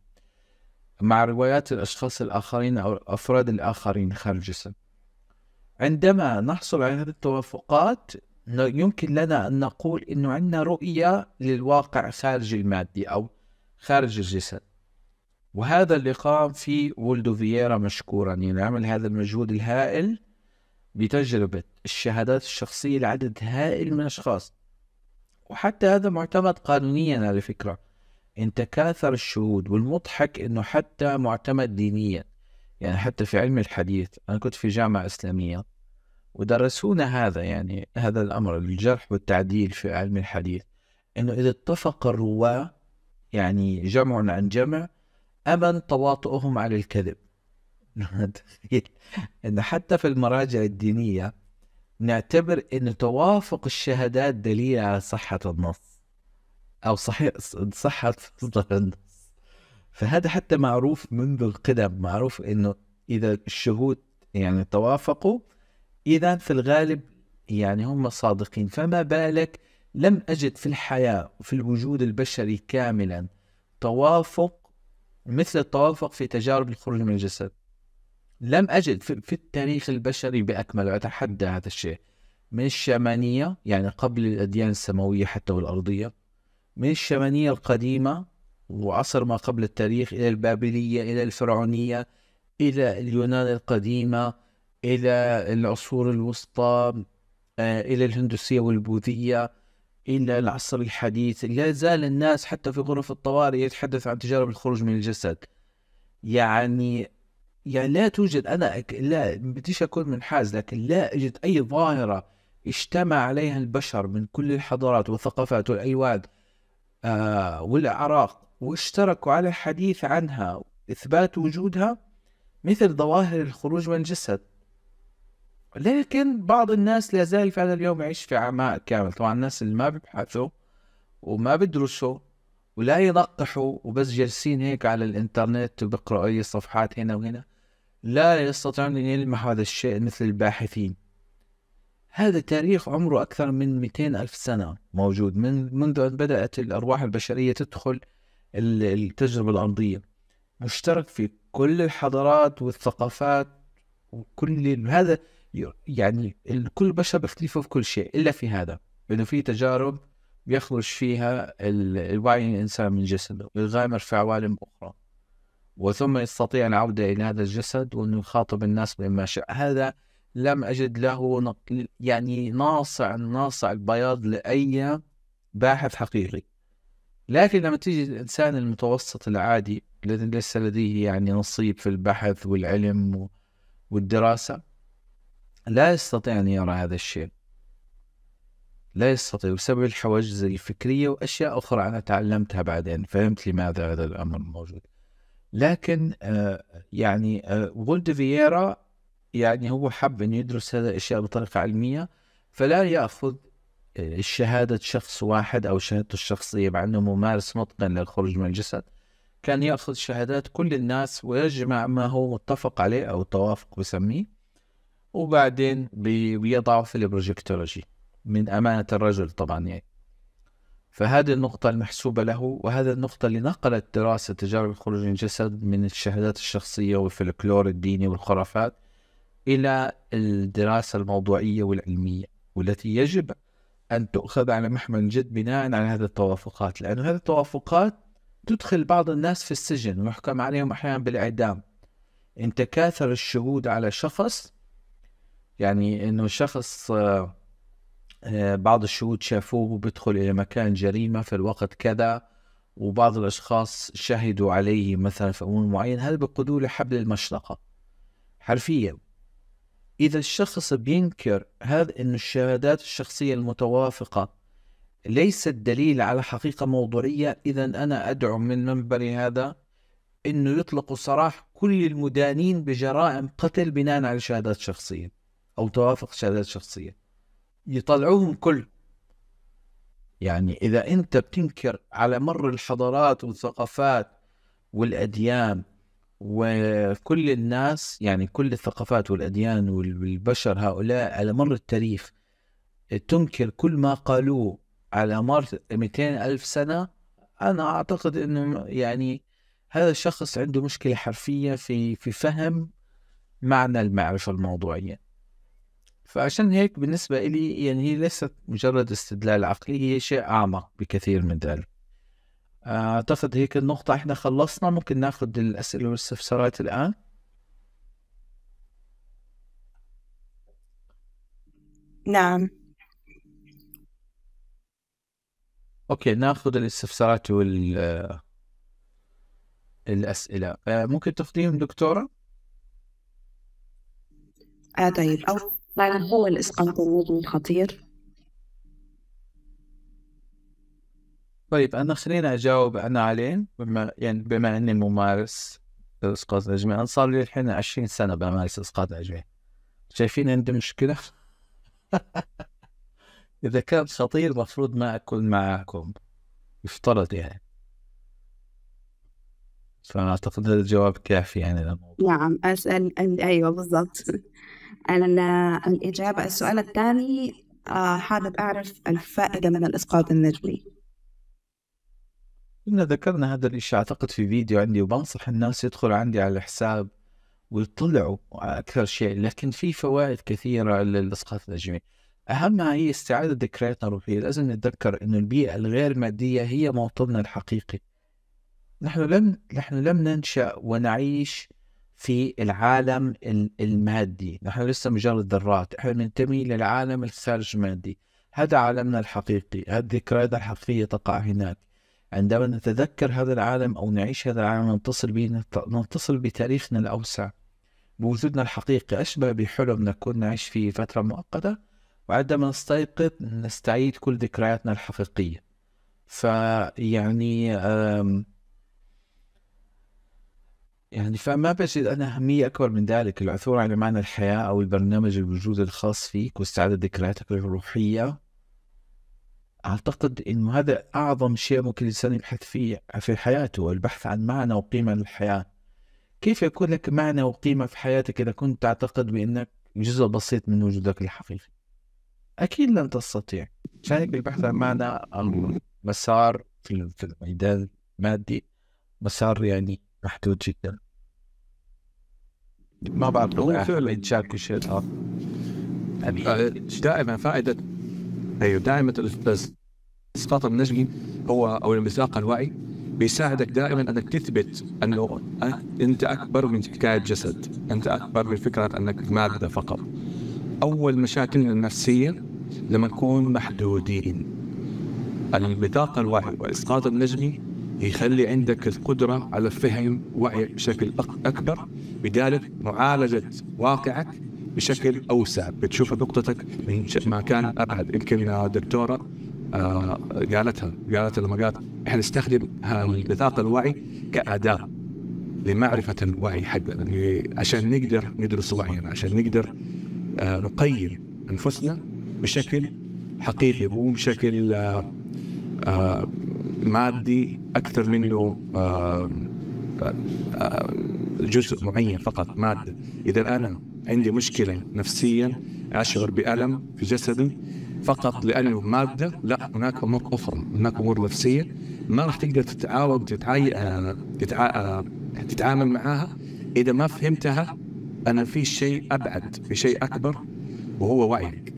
مع روايات الأشخاص الآخرين أو الأفراد الآخرين خارج الجسم. عندما نحصل على هذه التوافقات يمكن لنا أن نقول أنه عندنا رؤية للواقع خارج المادي أو خارج الجسد وهذا اللي قام فيه وولدو فييرا مشكورا. يعني عمل هذا المجهود الهائل بتجربة الشهادات الشخصية لعدد هائل من الأشخاص. وحتى هذا معتمد قانونيا على فكرة. إن تكاثر الشهود والمضحك إنه حتى معتمد دينيا. يعني حتى في علم الحديث. أنا كنت في جامعة إسلامية. ودرسونا هذا يعني هذا الأمر الجرح والتعديل في علم الحديث. إنه إذا اتفق الرواة يعني جمع عن جمع أمن تواطؤهم على الكذب. إن حتى في المراجع الدينية نعتبر أن توافق الشهادات دليل على صحة النص أو صحيح صحة مصدر النص. فهذا حتى معروف منذ القدم معروف أنه إذا الشهود يعني توافقوا إذا في الغالب يعني هم صادقين. فما بالك لم أجد في الحياة وفي الوجود البشري كاملا توافق مثل التوافق في تجارب الخروج من الجسد. لم أجد في التاريخ البشري بأكمله أتحدى هذا الشيء. من الشمانية يعني قبل الأديان السماوية حتى والأرضية من الشمانية القديمة وعصر ما قبل التاريخ إلى البابلية إلى الفرعونية إلى اليونان القديمة إلى العصور الوسطى آه، إلى الهندوسية والبوذية إلى العصر الحديث. لا زال الناس حتى في غرف الطوارئ يتحدث عن تجارب الخروج من الجسد. يعني يعني لا توجد أنا لا بديش أكون منحاز لكن لا أجد أي ظاهرة اجتمع عليها البشر من كل الحضارات والثقافات والألوان آه والأعراق واشتركوا على الحديث عنها إثبات وجودها مثل ظواهر الخروج من الجسد لكن بعض الناس لا زال في هذا اليوم يعيش في عماء كامل طبعا الناس اللي ما بيبحثوا وما بيدرسوا ولا ينقحوا وبس جالسين هيك على الإنترنت وبيقرأوا أي صفحات هنا وهنا. لا يستطيعون أن يلمحوا هذا الشيء مثل الباحثين. هذا تاريخ عمره أكثر من 200 ألف سنة موجود من منذ أن بدأت الأرواح البشرية تدخل التجربة الأرضية. مشترك في كل الحضارات والثقافات وكل هذا يعني كل البشر بيختلفوا في كل شيء إلا في هذا إنه في تجارب بيخرج فيها ال- الوعي الإنسان من جسده ويغامر في عوالم أخرى. وثم يستطيع العودة إلى هذا الجسد وأنه يخاطب الناس بما شاء. هذا لم أجد له يعني ناصع ناصع البياض لأي باحث حقيقي. لكن لما تيجي الإنسان المتوسط العادي الذي ليس لديه يعني نصيب في البحث والعلم والدراسة لا يستطيع أن يرى هذا الشيء. لا يستطيع. بسبب الحواجز الفكرية وأشياء أخرى أنا تعلمتها بعدين. فهمت لماذا هذا الأمر موجود. لكن آه، يعني آه، غولد فييرا يعني هو حب أن يدرس هذه الأشياء بطريقة علمية فلا يأخذ آه، شهادة شخص واحد أو شهادته الشخصية مع أنه ممارس متقن للخروج من الجسد. كان يأخذ شهادات كل الناس ويجمع ما هو متفق عليه أو توافق بسميه وبعدين بي- بيضعه في ال projectiology من أمانة الرجل طبعا يعني. فهذه النقطة المحسوبة له وهذه النقطة اللي نقلت دراسة تجارب الخروج من الجسد من الشهادات الشخصية والفلكلور الديني والخرافات إلى الدراسة الموضوعية والعلمية والتي يجب أن تؤخذ على محمل الجد بناء على هذه التوافقات لأن هذه التوافقات تدخل بعض الناس في السجن ويحكم عليهم أحيانا بالإعدام. إن تكاثر الشهود على شخص يعني إنه شخص آه، بعض الشهود شافوه بيدخل إلى مكان جريمة في الوقت كذا وبعض الأشخاص شهدوا عليه مثلا في أمور معين. هذا بيقودوا لحبل المشنقة حرفيا إذا الشخص بينكر هذا إنه الشهادات الشخصية المتوافقة ليست دليل على حقيقة موضوعية إذا أنا أدعو من منبري هذا إنه يطلقوا سراح كل المدانين بجرائم قتل بناء على شهادات شخصية أو توافق شهادات شخصية. يطلعوهم كل يعني إذا أنت بتنكر على مر الحضارات والثقافات والأديان وكل الناس يعني كل الثقافات والأديان وال- والبشر هؤلاء على مر التاريخ تنكر كل ما قالوه على مر 200 ألف سنة أنا أعتقد أنه يعني هذا الشخص عنده مشكلة حرفية في في فهم معنى المعرفة الموضوعية. فعشان هيك بالنسبة إلي يعني هي ليست مجرد استدلال عقلي هي شيء أعمق بكثير من ذلك. أعتقد هيك النقطة إحنا خلصنا ممكن نأخذ الأسئلة والاستفسارات الآن؟ نعم. أوكي نأخذ الاستفسارات وال آه، الأسئلة. آه، ممكن تاخذيهم دكتورة؟ آه طيب. أو طبعا هو الإسقاط النجمي خطير طيب أنا خليني أجاوب أنا عليه بما يعني بما إني ممارس للإسقاط الأجمعي أنا صار لي الحين 20 سنة بمارس إسقاط أجمعي شايفين عندي مشكلة؟ إذا كان خطير المفروض ما أكون معكم يفترض يعني. فأعتقد هذا الجواب كافي يعني للموضوع. نعم أسأل أن- أيوة بالضبط. أنا ال- الإجابة السؤال الثاني آه حابب أعرف الفائدة من الإسقاط النجمي. كنا ذكرنا هذا الإشي أعتقد في فيديو عندي وبنصح الناس يدخلوا عندي على الحساب ويطلعوا أكثر شيء لكن في فوائد كثيرة للإسقاط الأجمعي أهمها هي استعادة ذكرياتنا الروحية. لازم نتذكر أن البيئة الغير مادية هي موطننا الحقيقي. نحن لم نحن لم ننشأ ونعيش في العالم ال- المادي. نحن لسه مجرد ذرات. إحنا ننتمي للعالم الخارج مادي هذا عالمنا الحقيقي. هذه ذكرياتنا الحقيقية تقع هناك. عندما نتذكر هذا العالم أو نعيش هذا العالم نتصل به نت- نتصل بتاريخنا الأوسع بوجودنا الحقيقي. أشبه بحلم نكون نعيش فيه فترة مؤقتة وعندما نستيقظ نستعيد كل ذكرياتنا الحقيقية. فيعني يعني فما بجد أنا أهمية أكبر من ذلك العثور على معنى الحياة أو البرنامج الوجود الخاص فيك واستعادة ذكرياتك الروحية. أعتقد إنه هذا أعظم شيء ممكن الإنسان يبحث فيه في حياته البحث عن معنى وقيمة للحياة. كيف يكون لك معنى وقيمة في حياتك إذا كنت تعتقد بأنك جزء بسيط من وجودك الحقيقي؟ أكيد لن تستطيع. عشان هيك البحث عن معنى مسار في الميدان المادي. مسار يعني محدود جدا. ما بعرف هو فعلا يتشاركوا شيء آخر. آه، دائما فائدة أيوه دائما الإسقاط النجمي هو أو المساق الوعي بيساعدك دائما أنك تثبت أنه أنت أكبر من حكايه جسد، أنت أكبر من فكرة أنك ماده فقط. أول مشاكلنا النفسية لما نكون محدودين. البطاقه الوعي والإسقاط النجمي يخلي عندك القدرة على فهم وعي بشكل أك- أكبر. بداله معالجة واقعك بشكل أوسع. بتشوف نقطتك من مكان ابعد يمكن دكتورة آه قالتها قالت لما قالت إحنا نستخدم البطاقه الوعي كأداة لمعرفة الوعي حقنا عشان نقدر ندرس وعينا عشان نقدر آه نقيم أنفسنا بشكل حقيقي مو بشكل آه آه مادي أكثر منه آه آه جزء معين فقط مادة. إذا أنا عندي مشكلة نفسيا أشعر بألم في جسدي فقط لأنه مادة لا هناك أمور أخرى هناك أمور نفسية ما راح تقدر تتعاون تتعاي... آه، تتع... آه، تتعامل معاها إذا ما فهمتها أنا في شيء أبعد في شيء أكبر وهو وعيك.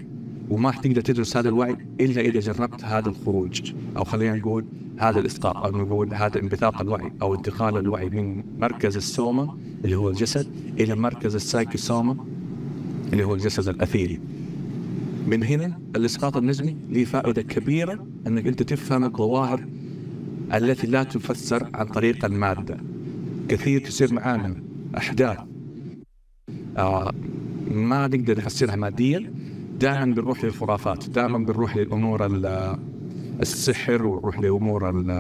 وما تقدر تدرس هذا الوعي إلا إذا جربت هذا الخروج أو خلينا نقول هذا الإسقاط أو نقول هذا انبثاق الوعي أو انتقال الوعي من مركز السوما اللي هو الجسد إلى مركز السايكوسوما اللي هو الجسد الاثيري. من هنا الإسقاط النجمي له فائدة كبيرة إنك أنت تفهم الظواهر التي لا تفسر عن طريق المادة. كثير تصير معانا أحداث آه ما نقدر نفسرها ماديا دائما بنروح للخرافات دائما بنروح للأمور ال- السحر ونروح لأمور ال-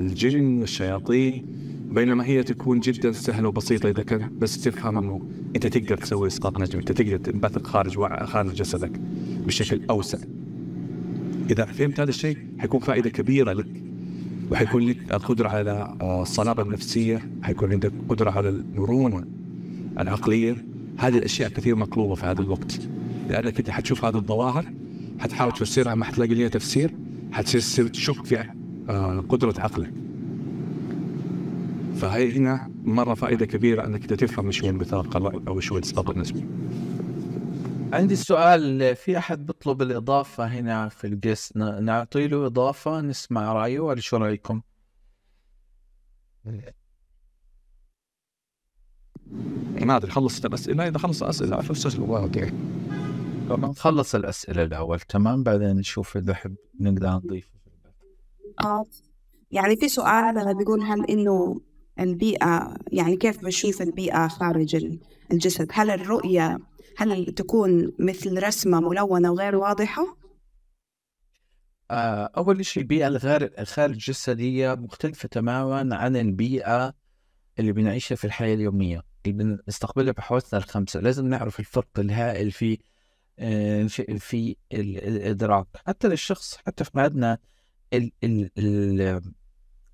الجن الشياطين بينما هي تكون جدا سهلة وبسيطة إذا كان بس تفهم إنه أنت تقدر تسوي إسقاط نجمي أنت تقدر تنبثق خارج خارج جسدك بشكل أوسع. إذا فهمت هذا الشيء حيكون فائدة كبيرة لك وحيكون لك القدرة على آه، الصلابه النفسيه حيكون عندك قدرة على المرونه العقلية. هذه الأشياء كثير مطلوبة في هذا الوقت. لانك انت حتشوف هذه الظواهر حتحاول تفسرها ما حتلاقي لها تفسير حتصير تشك في آه، قدرة عقلك. فهي هنا مرة فائدة كبيرة إنك انت تفهم إيش هو البطاقه الوعي أو إيش هو الإسقاط النسبي. عندي سؤال في أحد بيطلب الإضافة هنا في الجس نعطي له إضافة نسمع رأيه ولا شو رأيكم؟ ما أدري خلصت الأسئلة. إذا خلص الاسئله افرس اسئله نخلص الأسئلة الأول تمام؟ بعدين نشوف إذا حب نقدر نضيف. آه. يعني في سؤال بيقول هل إنه البيئة يعني كيف بشوف البيئة خارج ال- الجسد؟ هل الرؤية هل تكون مثل رسمة ملونة وغير واضحة؟ آه، أول شيء البيئة الغير الخارج الجسدية مختلفة تماما عن البيئة اللي بنعيشها في الحياة اليومية اللي بنستقبلها بحواسنا الخمسة. لازم نعرف الفرق الهائل في في, في ال- الإدراك. حتى للشخص حتى في حياتنا ال- ال- ال-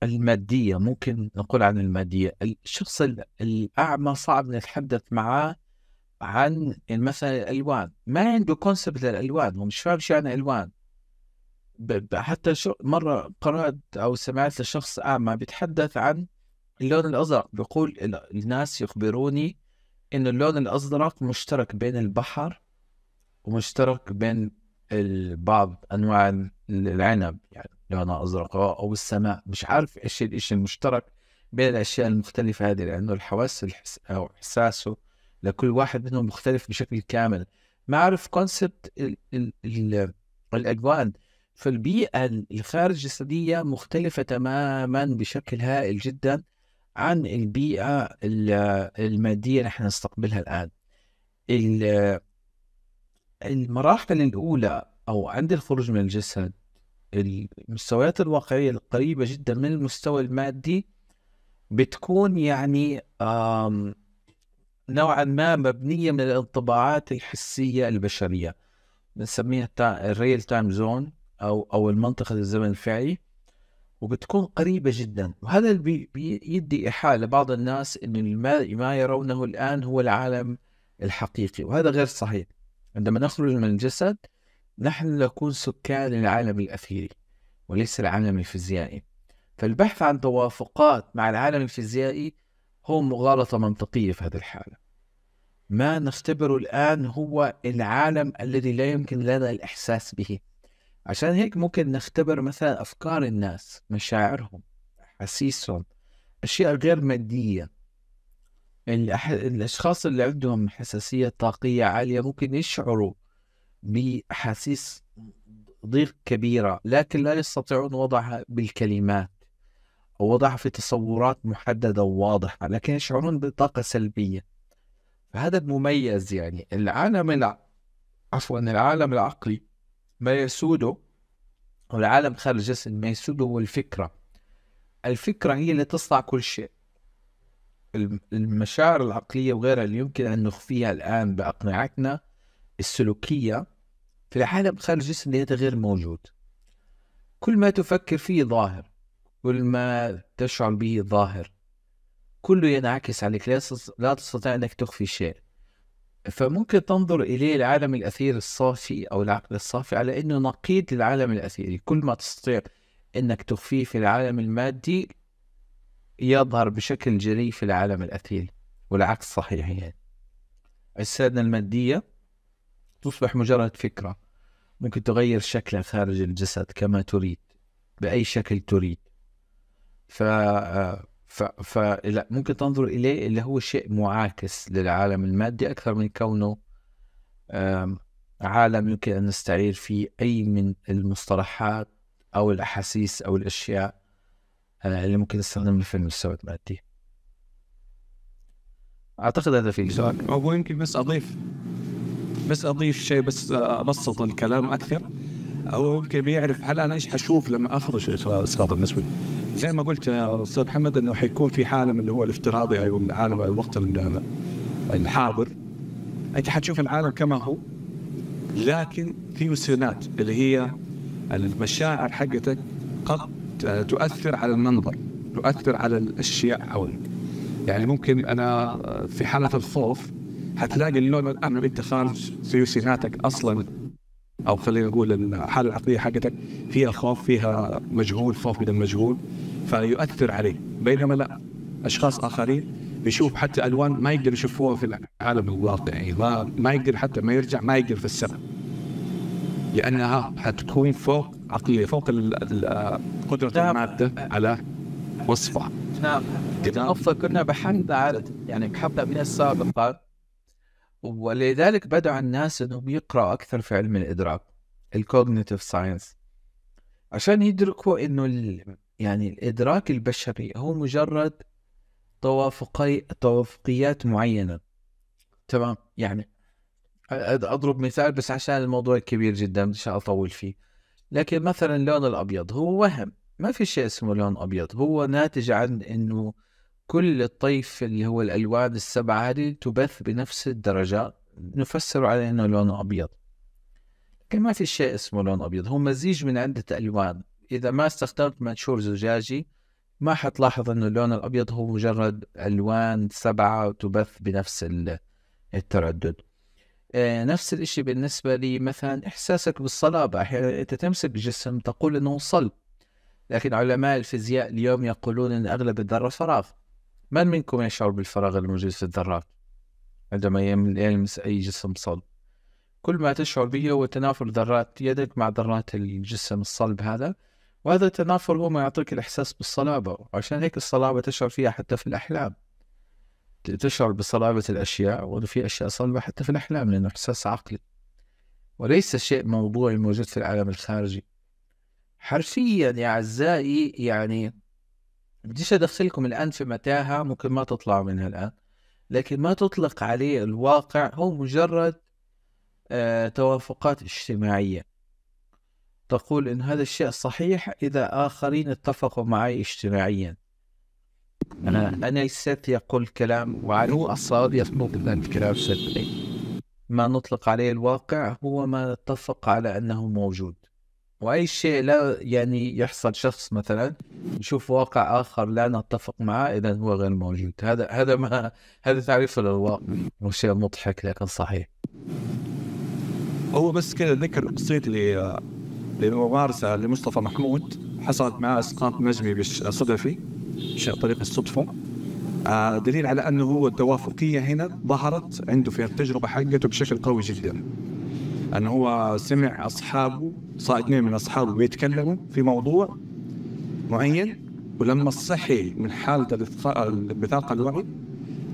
المادية ممكن نقول عن المادية. الشخص ال- الأعمى صعب نتحدث معاه عن مثلا الألوان. ما عنده كونسبت للألوان هو مش فاهم شو يعني ب- حتى شو مرة قرأت أو سمعت لشخص أعمى بيتحدث عن اللون الأزرق. بيقول ال- الناس يخبروني إن اللون الأزرق مشترك بين البحر ومشترك بين بعض أنواع ال- العنب يعني لونها أزرق أو أو السماء. مش عارف إيش الإشي المشترك بين الأشياء المختلفة هذه لأنه الحواس الحس أو إحساسه لكل واحد منهم مختلف بشكل كامل. ما أعرف كونسبت ال ال ال الألوان. فالبيئة الخارج الجسدية مختلفة تماما بشكل هائل جدا عن البيئة ال- المادية اللي إحنا نستقبلها الآن. ال- المراحل الأولى أو عند الخروج من الجسد المستويات الواقعية القريبة جدا من المستوى المادي بتكون يعني نوعا ما مبنية من الانطباعات الحسية البشرية بنسميها ال real time zone أو أو المنطقة الزمن الفعلي وبتكون قريبة جدا. وهذا اللي بي- بيدي إيحاء لبعض الناس أن ما يرونه الآن هو العالم الحقيقي وهذا غير صحيح. عندما نخرج من الجسد نحن نكون سكان العالم الأثيري وليس العالم الفيزيائي. فالبحث عن توافقات مع العالم الفيزيائي هو مغالطة منطقية في هذه الحالة. ما نختبره الآن هو العالم الذي لا يمكن لنا الإحساس به. عشان هيك ممكن نختبر مثلا أفكار الناس مشاعرهم أحاسيسهم أشياء غير مادية. الأح... الأشخاص اللي عندهم حساسية طاقية عالية ممكن يشعروا بأحاسيس ضيق كبيرة لكن لا يستطيعون وضعها بالكلمات أو وضعها في تصورات محددة وواضحة لكن يشعرون بطاقة سلبية. فهذا المميز يعني. العالم الع... عفوا العالم العقلي ما يسوده والعالم خارج الجسد ما يسوده هو الفكرة. الفكرة هي اللي تصنع كل شيء. المشاعر العقلية وغيرها اللي يمكن أن نخفيها الآن بأقنعتنا السلوكية في العالم خارج الجسم هذا غير موجود. كل ما تفكر فيه ظاهر كل ما تشعر به ظاهر كله ينعكس عليك لا تستطيع أنك تخفي شيء. فممكن تنظر إليه العالم الأثير الصافي أو العقل الصافي على أنه نقيض للعالم الأثيري. كل ما تستطيع أنك تخفيه في العالم المادي يظهر بشكل جري في العالم الأثيري والعكس صحيح يعني. أجسادنا المادية تصبح مجرد فكرة ممكن تغير شكلها خارج الجسد كما تريد بأي شكل تريد. ف ف... ف... لا ممكن تنظر إليه اللي هو شيء معاكس للعالم المادي أكثر من كونه عالم يمكن أن نستعير فيه أي من المصطلحات أو الأحاسيس أو الأشياء اللي ممكن نستخدمها في المستوى المادي أعتقد هذا في سؤال. أو يمكن بس أضيف. بس أضيف شيء بس أبسط الكلام أكثر. أو يمكن بيعرف هل أنا إيش حشوف لما أخرج إسقاط النسبي زي ما قلت يا أستاذ محمد إنه حيكون في حاله اللي هو الافتراضي أو العالم الوقت الحاضر. أنت حتشوف العالم كما هو لكن في سنات اللي هي المشاعر حقتك قد تؤثر على المنظر تؤثر على الأشياء حولك يعني ممكن أنا في حالة الخوف حتلاقي اللون الامن انت خارج سيوسيناتك أصلا أو خلينا نقول الحالة العقلية حقتك فيها خوف فيها مجهول خوف من المجهول فيؤثر عليه بينما لا أشخاص آخرين بيشوف حتى ألوان ما يقدر يشوفوها في العالم الواقعي ما ما يقدر حتى ما يرجع ما يقدر في السماء. لأنها حتكون فوق عقلية فوق قدرة نعم. المادة على وصفها. نعم. افضل كنا بحثنا على يعني بحثنا من السابقات ولذلك بدأ الناس أنهم يقرأوا أكثر في علم الإدراك ال cognitive science عشان يدركوا إنه يعني الإدراك البشري هو مجرد توافقي توافقيات معينة. تمام؟ يعني أضرب مثال بس عشان الموضوع كبير جدا مش أطول فيه. لكن مثلا اللون الأبيض هو وهم ما في شيء اسمه لون أبيض. هو ناتج عن إنه كل الطيف اللي هو الألوان السبعة هذه تبث بنفس الدرجة. نفسر على إنه لون أبيض. لكن ما في شيء اسمه لون أبيض. هو مزيج من عدة ألوان. إذا ما استخدمت منشور زجاجي ما حتلاحظ إنه اللون الأبيض هو مجرد ألوان سبعة تبث بنفس التردد. نفس الشيء بالنسبة لي مثلا إحساسك بالصلابة. أحيانا أنت تمسك جسم تقول أنه صلب لكن علماء الفيزياء اليوم يقولون أن أغلب الذرة فراغ. من منكم يشعر بالفراغ الموجود في الذرات عندما يلمس أي جسم صلب. كل ما تشعر به هو تنافر ذرات يدك مع ذرات الجسم الصلب هذا وهذا التنافر هو ما يعطيك الإحساس بالصلابة. وعشان هيك الصلابة تشعر فيها حتى في الأحلام. تشعر بصلابة الأشياء وأنه في أشياء صلبة حتى في الأحلام لأنه إحساس عقلي. وليس شيء موضوعي موجود في العالم الخارجي. حرفيا يا أعزائي يعني بديش أدخلكم الآن في متاهة ممكن ما تطلعوا منها الآن لكن ما تطلق عليه الواقع هو مجرد آه توافقات اجتماعية. تقول إن هذا الشيء صحيح إذا آخرين اتفقوا معي اجتماعيا. أنا أنا لست يقول كلام أصاب يطلق ذلك الكلام سلبي ما نطلق عليه الواقع هو ما نتفق على أنه موجود. وأي شيء لا يعني يحصل شخص مثلا يشوف واقع آخر لا نتفق معه إذا هو غير موجود. هذا هذا ما هذا تعريف للواقع هو شيء مضحك لكن صحيح. هو بس كذا ذكر قصيت لي لممارسة لمصطفى محمود حصلت معه أسقاط نجمي صدفي طريق الصدفة. آه دليل على أنه هو التوافقية هنا ظهرت عنده في التجربة حقته بشكل قوي جدا. انه هو سمع أصحابه اثنين من أصحابه بيتكلموا في موضوع معين ولما صحي من حالة البطاقه الوعي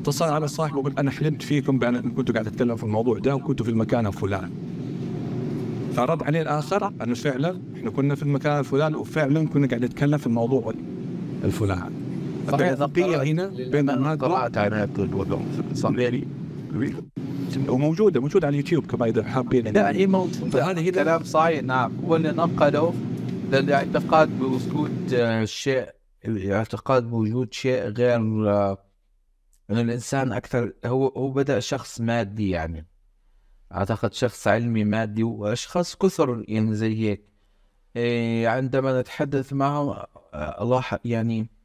اتصل على صاحبه وقال أنا حلمت فيكم بأن كنتوا قاعد تتكلموا في الموضوع ده وكنتوا في المكان الفلاني. فرد عليه الآخر أنه فعلا إحنا كنا في المكان الفلاني وفعلا كنا قاعد نتكلم في الموضوع الفلاني. التوافقيه هنا بين الناس قرأت عن هذا الموضوع صحيح. وموجودة موجودة على اليوتيوب كمان إذا حابين. لا هي موجودة. فهذا هنا كلام صحيح نعم. هو اللي نقله للاعتقاد بوجود آه، شيء الاعتقاد بوجود شيء غير آه، انه الإنسان أكثر هو هو بدأ شخص مادي يعني. أعتقد شخص علمي مادي وأشخاص كثر يعني زي هيك. إيه عندما نتحدث معهم آه، الله يعني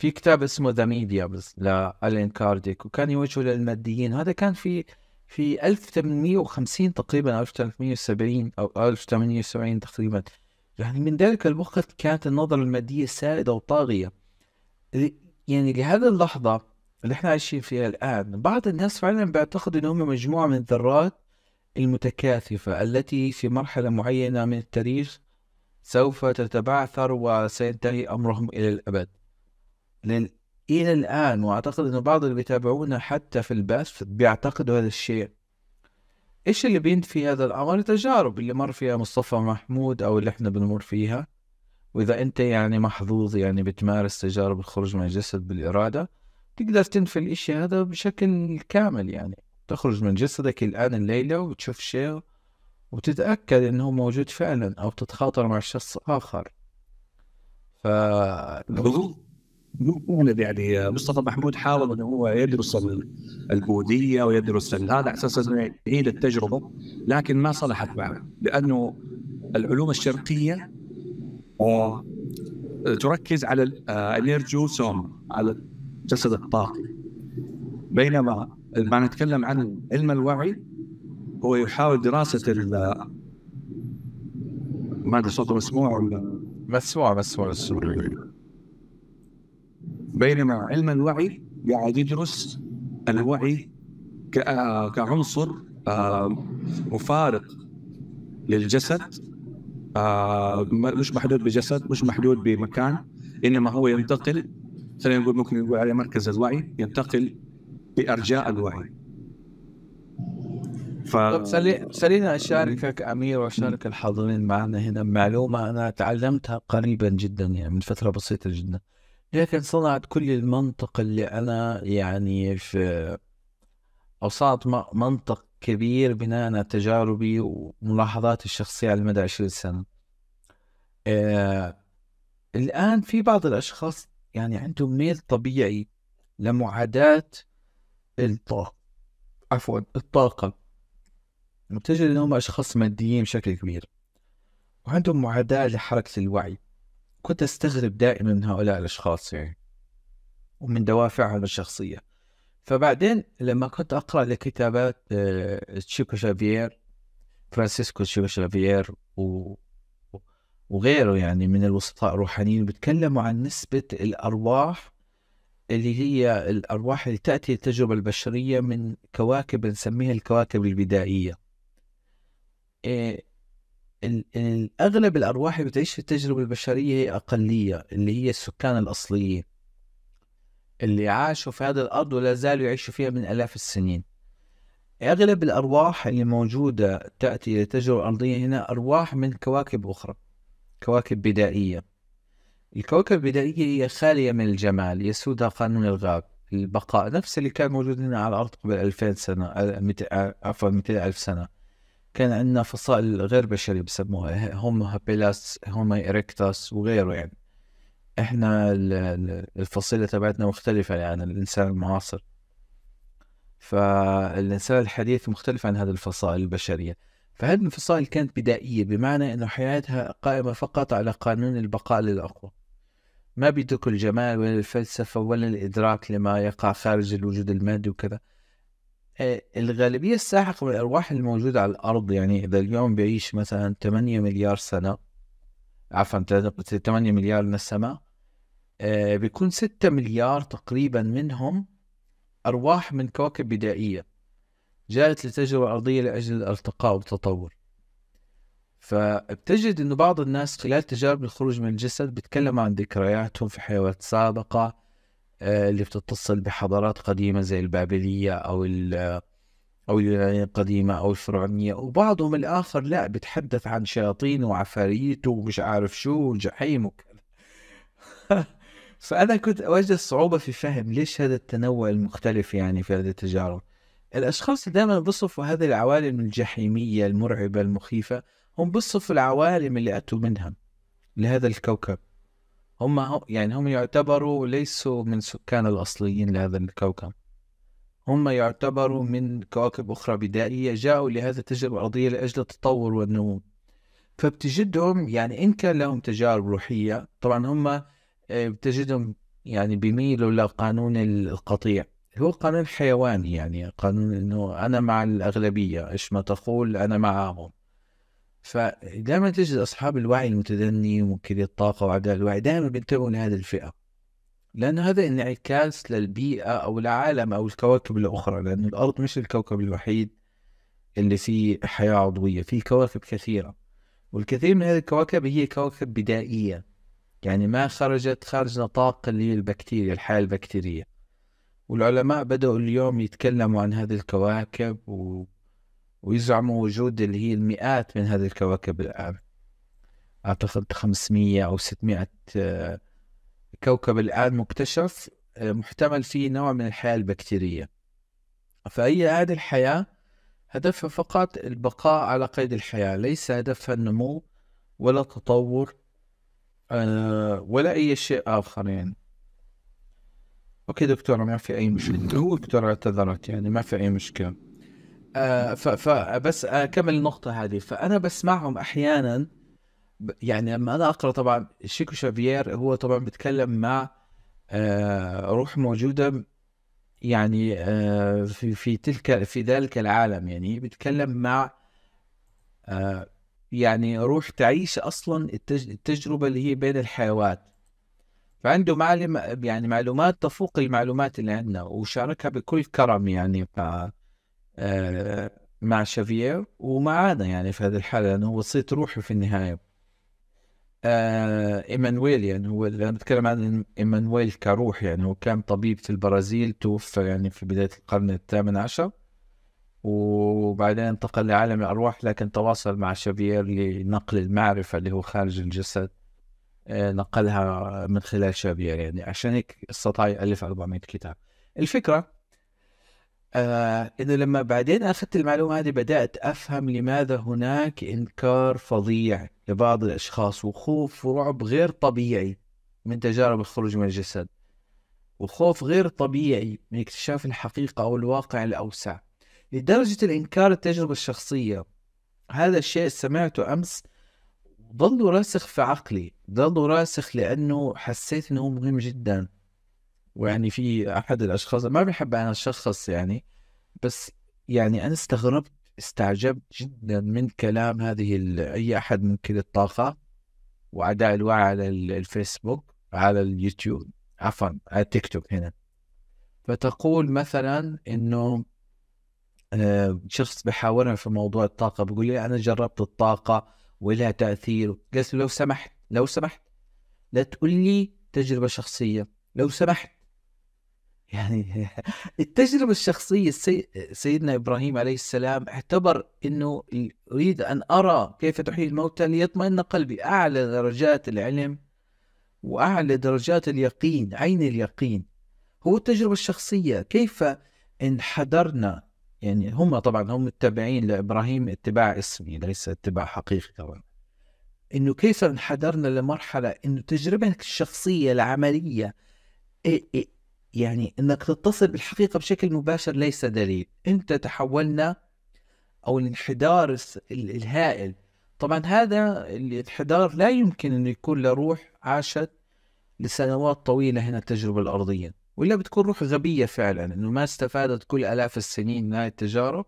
في كتاب اسمه The Mediums لألين كارديك وكان يوجهه للماديين. هذا كان في في 1850 تقريبا أو 1370 أو 1870 تقريبا. يعني من ذلك الوقت كانت النظرة المادية سائدة وطاغية. يعني لهذه اللحظة اللي إحنا عايشين فيها الآن بعض الناس فعلا بيعتقدوا انهم مجموعة من الذرات المتكاثفة التي في مرحلة معينة من التاريخ سوف تتبعثر وسينتهي أمرهم إلى الأبد. لأن إلى الآن وأعتقد أنه بعض اللي بيتابعونا حتى في البث بيعتقدوا هذا الشيء. إيش اللي بينفي هذا الأمر؟ التجارب اللي مر فيها مصطفى محمود أو اللي إحنا بنمر فيها. وإذا أنت يعني محظوظ يعني بتمارس تجارب الخروج من الجسد بالإرادة تقدر تنفي الإشي هذا بشكل كامل يعني. تخرج من جسدك الآن الليلة وتشوف شيء وتتأكد إنه موجود فعلا أو تتخاطر مع شخص آخر. ف يعني مصطفى محمود حاول إنه هو يدرس ال- البوذية ويدرس هذا على أساس إنه يعيد التجربة لكن ما صلحت معه لأنه العلوم الشرقية آه، تركز على الانرجوسوم على الجسد الطاقي بينما ما نتكلم عن علم الوعي هو يحاول دراسة ما أدري صوته مسموع ولا مسموع مسموع. بينما علم الوعي قاعد يدرس الوعي آه، كعنصر آه، مفارق للجسد. آه، مش محدود بجسد مش محدود بمكان إنما هو ينتقل خلينا نقول ممكن نقول عليه مركز الوعي ينتقل بأرجاء الوعي ف طب سلي- خلينا أشاركك أمير وأشارك الحاضرين معنا هنا معلومة أنا تعلمتها قريبا جدا يعني من فترة بسيطة جدا. لكن صنعت كل المنطق اللي أنا يعني في أو م- منطق كبير بناء على تجاربي وملاحظاتي الشخصية على مدى 20 سنة. آه الآن في بعض الأشخاص يعني عندهم ميل طبيعي لمعاداة الطاقة عفوا الطاقة. بتجد انهم أشخاص ماديين بشكل كبير. وعندهم معاداة لحركة الوعي. كنت أستغرب دائما من هؤلاء الأشخاص يعني ومن دوافعهم الشخصية. فبعدين لما كنت أقرأ لكتابات آه، تشيكو شافير فرانسيسكو تشيكو شافير و وغيره يعني من الوسطاء الروحانيين بيتكلموا عن نسبة الأرواح اللي هي الأرواح اللي تأتي التجربة البشرية من كواكب نسميها الكواكب البدائية. إيه ال- ال- أغلب الأرواح اللي بتعيش في التجربة البشرية هي أقلية اللي هي السكان الأصليين. اللي عاشوا في هذا الأرض ولا زالوا يعيشوا فيها من آلاف السنين. أغلب الأرواح اللي موجودة تأتي إلى التجربة الأرضية هنا أرواح من كواكب أخرى كواكب بدائية. الكواكب البدائية هي خالية من الجمال يسودها قانون الغاب. البقاء نفس اللي كان موجود هنا على الأرض قبل 2000 سنة آه، آه، عفوا 200 ألف سنة. كان عندنا فصائل غير بشرية بسموها Homo habilis Homo erectus وغيره يعني. إحنا ال- ال- الفصيلة تبعتنا مختلفة يعني عن الإنسان المعاصر. فالإنسان الحديث مختلف عن هذه الفصائل البشرية. فهذه الفصائل كانت بدائية بمعنى أنه حياتها قائمة فقط على قانون البقاء للأقوى. ما بيدركوا الجمال ولا الفلسفة ولا الإدراك لما يقع خارج الوجود المادي وكذا. الغالبية الساحقة من الأرواح الموجودة على الأرض يعني إذا اليوم بيعيش مثلا 8 مليار سنة عفوا 8 مليار السماء آه، بيكون ستة مليار تقريبا منهم أرواح من كواكب بدائية جاءت لتجربة أرضية لأجل الارتقاء والتطور. فبتجد إنه بعض الناس خلال تجارب الخروج من الجسد بيتكلموا عن ذكرياتهم في حيوات سابقة آه، اللي بتتصل بحضارات قديمة زي البابلية أو أو اليونانية القديمة أو الفرعونية وبعضهم الآخر لا بتحدث عن شياطين وعفاريت ومش عارف شو والجحيم وكذا. فأنا كنت أواجه صعوبة في فهم ليش هذا التنوع المختلف يعني في هذه التجارب الأشخاص دائما بيصفوا هذه العوالم الجحيمية المرعبة المخيفة هم بيصفوا العوالم اللي أتوا منها لهذا الكوكب. هم يعني هم يعتبروا ليسوا من سكان الأصليين لهذا الكوكب. هم يعتبروا من كواكب أخرى بدائية جاءوا لهذا التجربة الأرضية لأجل التطور والنمو. فبتجدهم يعني إن كان لهم تجارب روحية طبعا هم آه، بتجدهم يعني بيميلوا لقانون القطيع. هو قانون حيواني يعني قانون إنه أنا مع الأغلبية إيش ما تقول أنا معهم فدائما تجد أصحاب الوعي المتدني ومنكري الطاقه واعداء الوعي دائما بينتبهوا لهذه الفئة. لأن هذا انعكاس للبيئة أو العالم أو الكواكب الأخرى لأن الأرض مش الكوكب الوحيد اللي فيه حياة عضوية فيه كواكب كثيرة. والكثير من هذه الكواكب هي كواكب بدائية. يعني ما خرجت خارج نطاق اللي هي البكتيريا الحياة البكتيرية. والعلماء بدأوا اليوم يتكلموا عن هذه الكواكب و... ويزعموا وجود اللي هي المئات من هذه الكواكب الآن. أعتقد 500 أو 600 كوكب الآن مكتشف آه، محتمل فيه نوع من الحياة البكتيرية. فهي هذه الحياة هدفها فقط البقاء على قيد الحياة ليس هدفها النمو ولا تطور آه، ولا أي شيء آخر يعني. أوكي دكتوره ما في أي مشكلة. هو دكتوره اعتذرت يعني ما في أي مشكلة. آه فبس أكمل النقطة هذه. فأنا بسمعهم أحيانا يعني لما أنا أقرأ طبعا شيكو شافيير هو طبعا بيتكلم مع آه روح موجودة يعني آه في في تلك في ذلك العالم. يعني بيتكلم مع يعني روح تعيش أصلا التجربة اللي هي بين الحيوات. فعنده معلم يعني معلومات تفوق المعلومات اللي عندنا وشاركها بكل كرم يعني. آه مع شافيير ومعانا يعني في هذه الحالة لأنه هو وسيط روحي في النهاية. آه إيمانويل يعني هو أنا بتكلم عن إيمانويل كروح يعني هو كان طبيب في البرازيل توفى يعني في بداية القرن الثامن عشر وبعدين انتقل لعالم الأرواح لكن تواصل مع شافير لنقل المعرفة اللي هو خارج الجسد. آه نقلها من خلال شافير يعني عشان هيك استطاع يألف 400 كتاب. الفكرة آه إنه لما بعدين أخذت المعلومة هذه بدأت أفهم لماذا هناك إنكار فظيع لبعض الأشخاص وخوف ورعب غير طبيعي من تجارب الخروج من الجسد وخوف غير طبيعي من اكتشاف الحقيقة أو الواقع الأوسع. لدرجة الإنكار التجربة الشخصية هذا الشيء سمعته أمس ظل راسخ في عقلي ظل راسخ لأنه حسيت إنه مهم جدا. ويعني في أحد الأشخاص ما بحب أنا اشخص يعني بس يعني أنا استغربت استعجبت جدا من كلام هذه أي أحد من كل الطاقة واعداء الوعي على الفيسبوك على اليوتيوب عفوا على التيك توك هنا. فتقول مثلا إنه آه، شخص بحاورنا في موضوع الطاقة بيقول لي أنا جربت الطاقة ولها تأثير. قلت لو سمحت لو سمحت لا تقول لي تجربة شخصية لو سمحت يعني التجربة الشخصية سيدنا إبراهيم عليه السلام اعتبر أنه أريد أن أرى كيف تحيي الموتى ليطمئن قلبي. أعلى درجات العلم وأعلى درجات اليقين عين اليقين. هو التجربة الشخصية. كيف انحدرنا يعني هم طبعا هم متبعين لإبراهيم اتباع اسمي ليس اتباع حقيقي طبعا. إنه كيف انحدرنا لمرحلة إنه تجربتك الشخصية العملية يعني إنك تتصل بالحقيقة بشكل مباشر ليس دليل. انت تحولنا أو الانحدار الهائل. طبعا هذا الانحدار لا يمكن انه يكون لروح عاشت لسنوات طويلة هنا التجربة الأرضية. ولا بتكون روح غبية فعلا إنه ما استفادت كل آلاف السنين من هذه التجارب.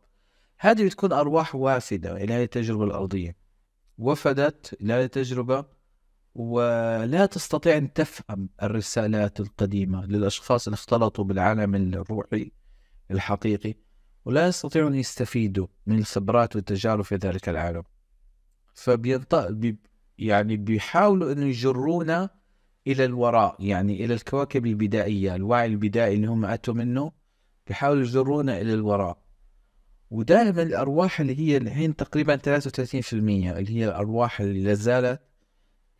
هذه بتكون أرواح وافدة إلى هذه التجربة الأرضية. وفدت إلى هذه التجربة ولا تستطيع أن تفهم الرسالات القديمة للأشخاص اللي اختلطوا بالعالم الروحي الحقيقي ولا يستطيعون أن يستفيدوا من الخبرات والتجارب في ذلك العالم. فبينط... بي... يعني بيحاولوا أنه يجرونا إلى الوراء يعني إلى الكواكب البدائية الوعي البدائي اللي هم أتوا منه بيحاولوا يجرونا إلى الوراء. ودائما الأرواح اللي هي الحين تقريبا 33% اللي هي الأرواح اللي لازالت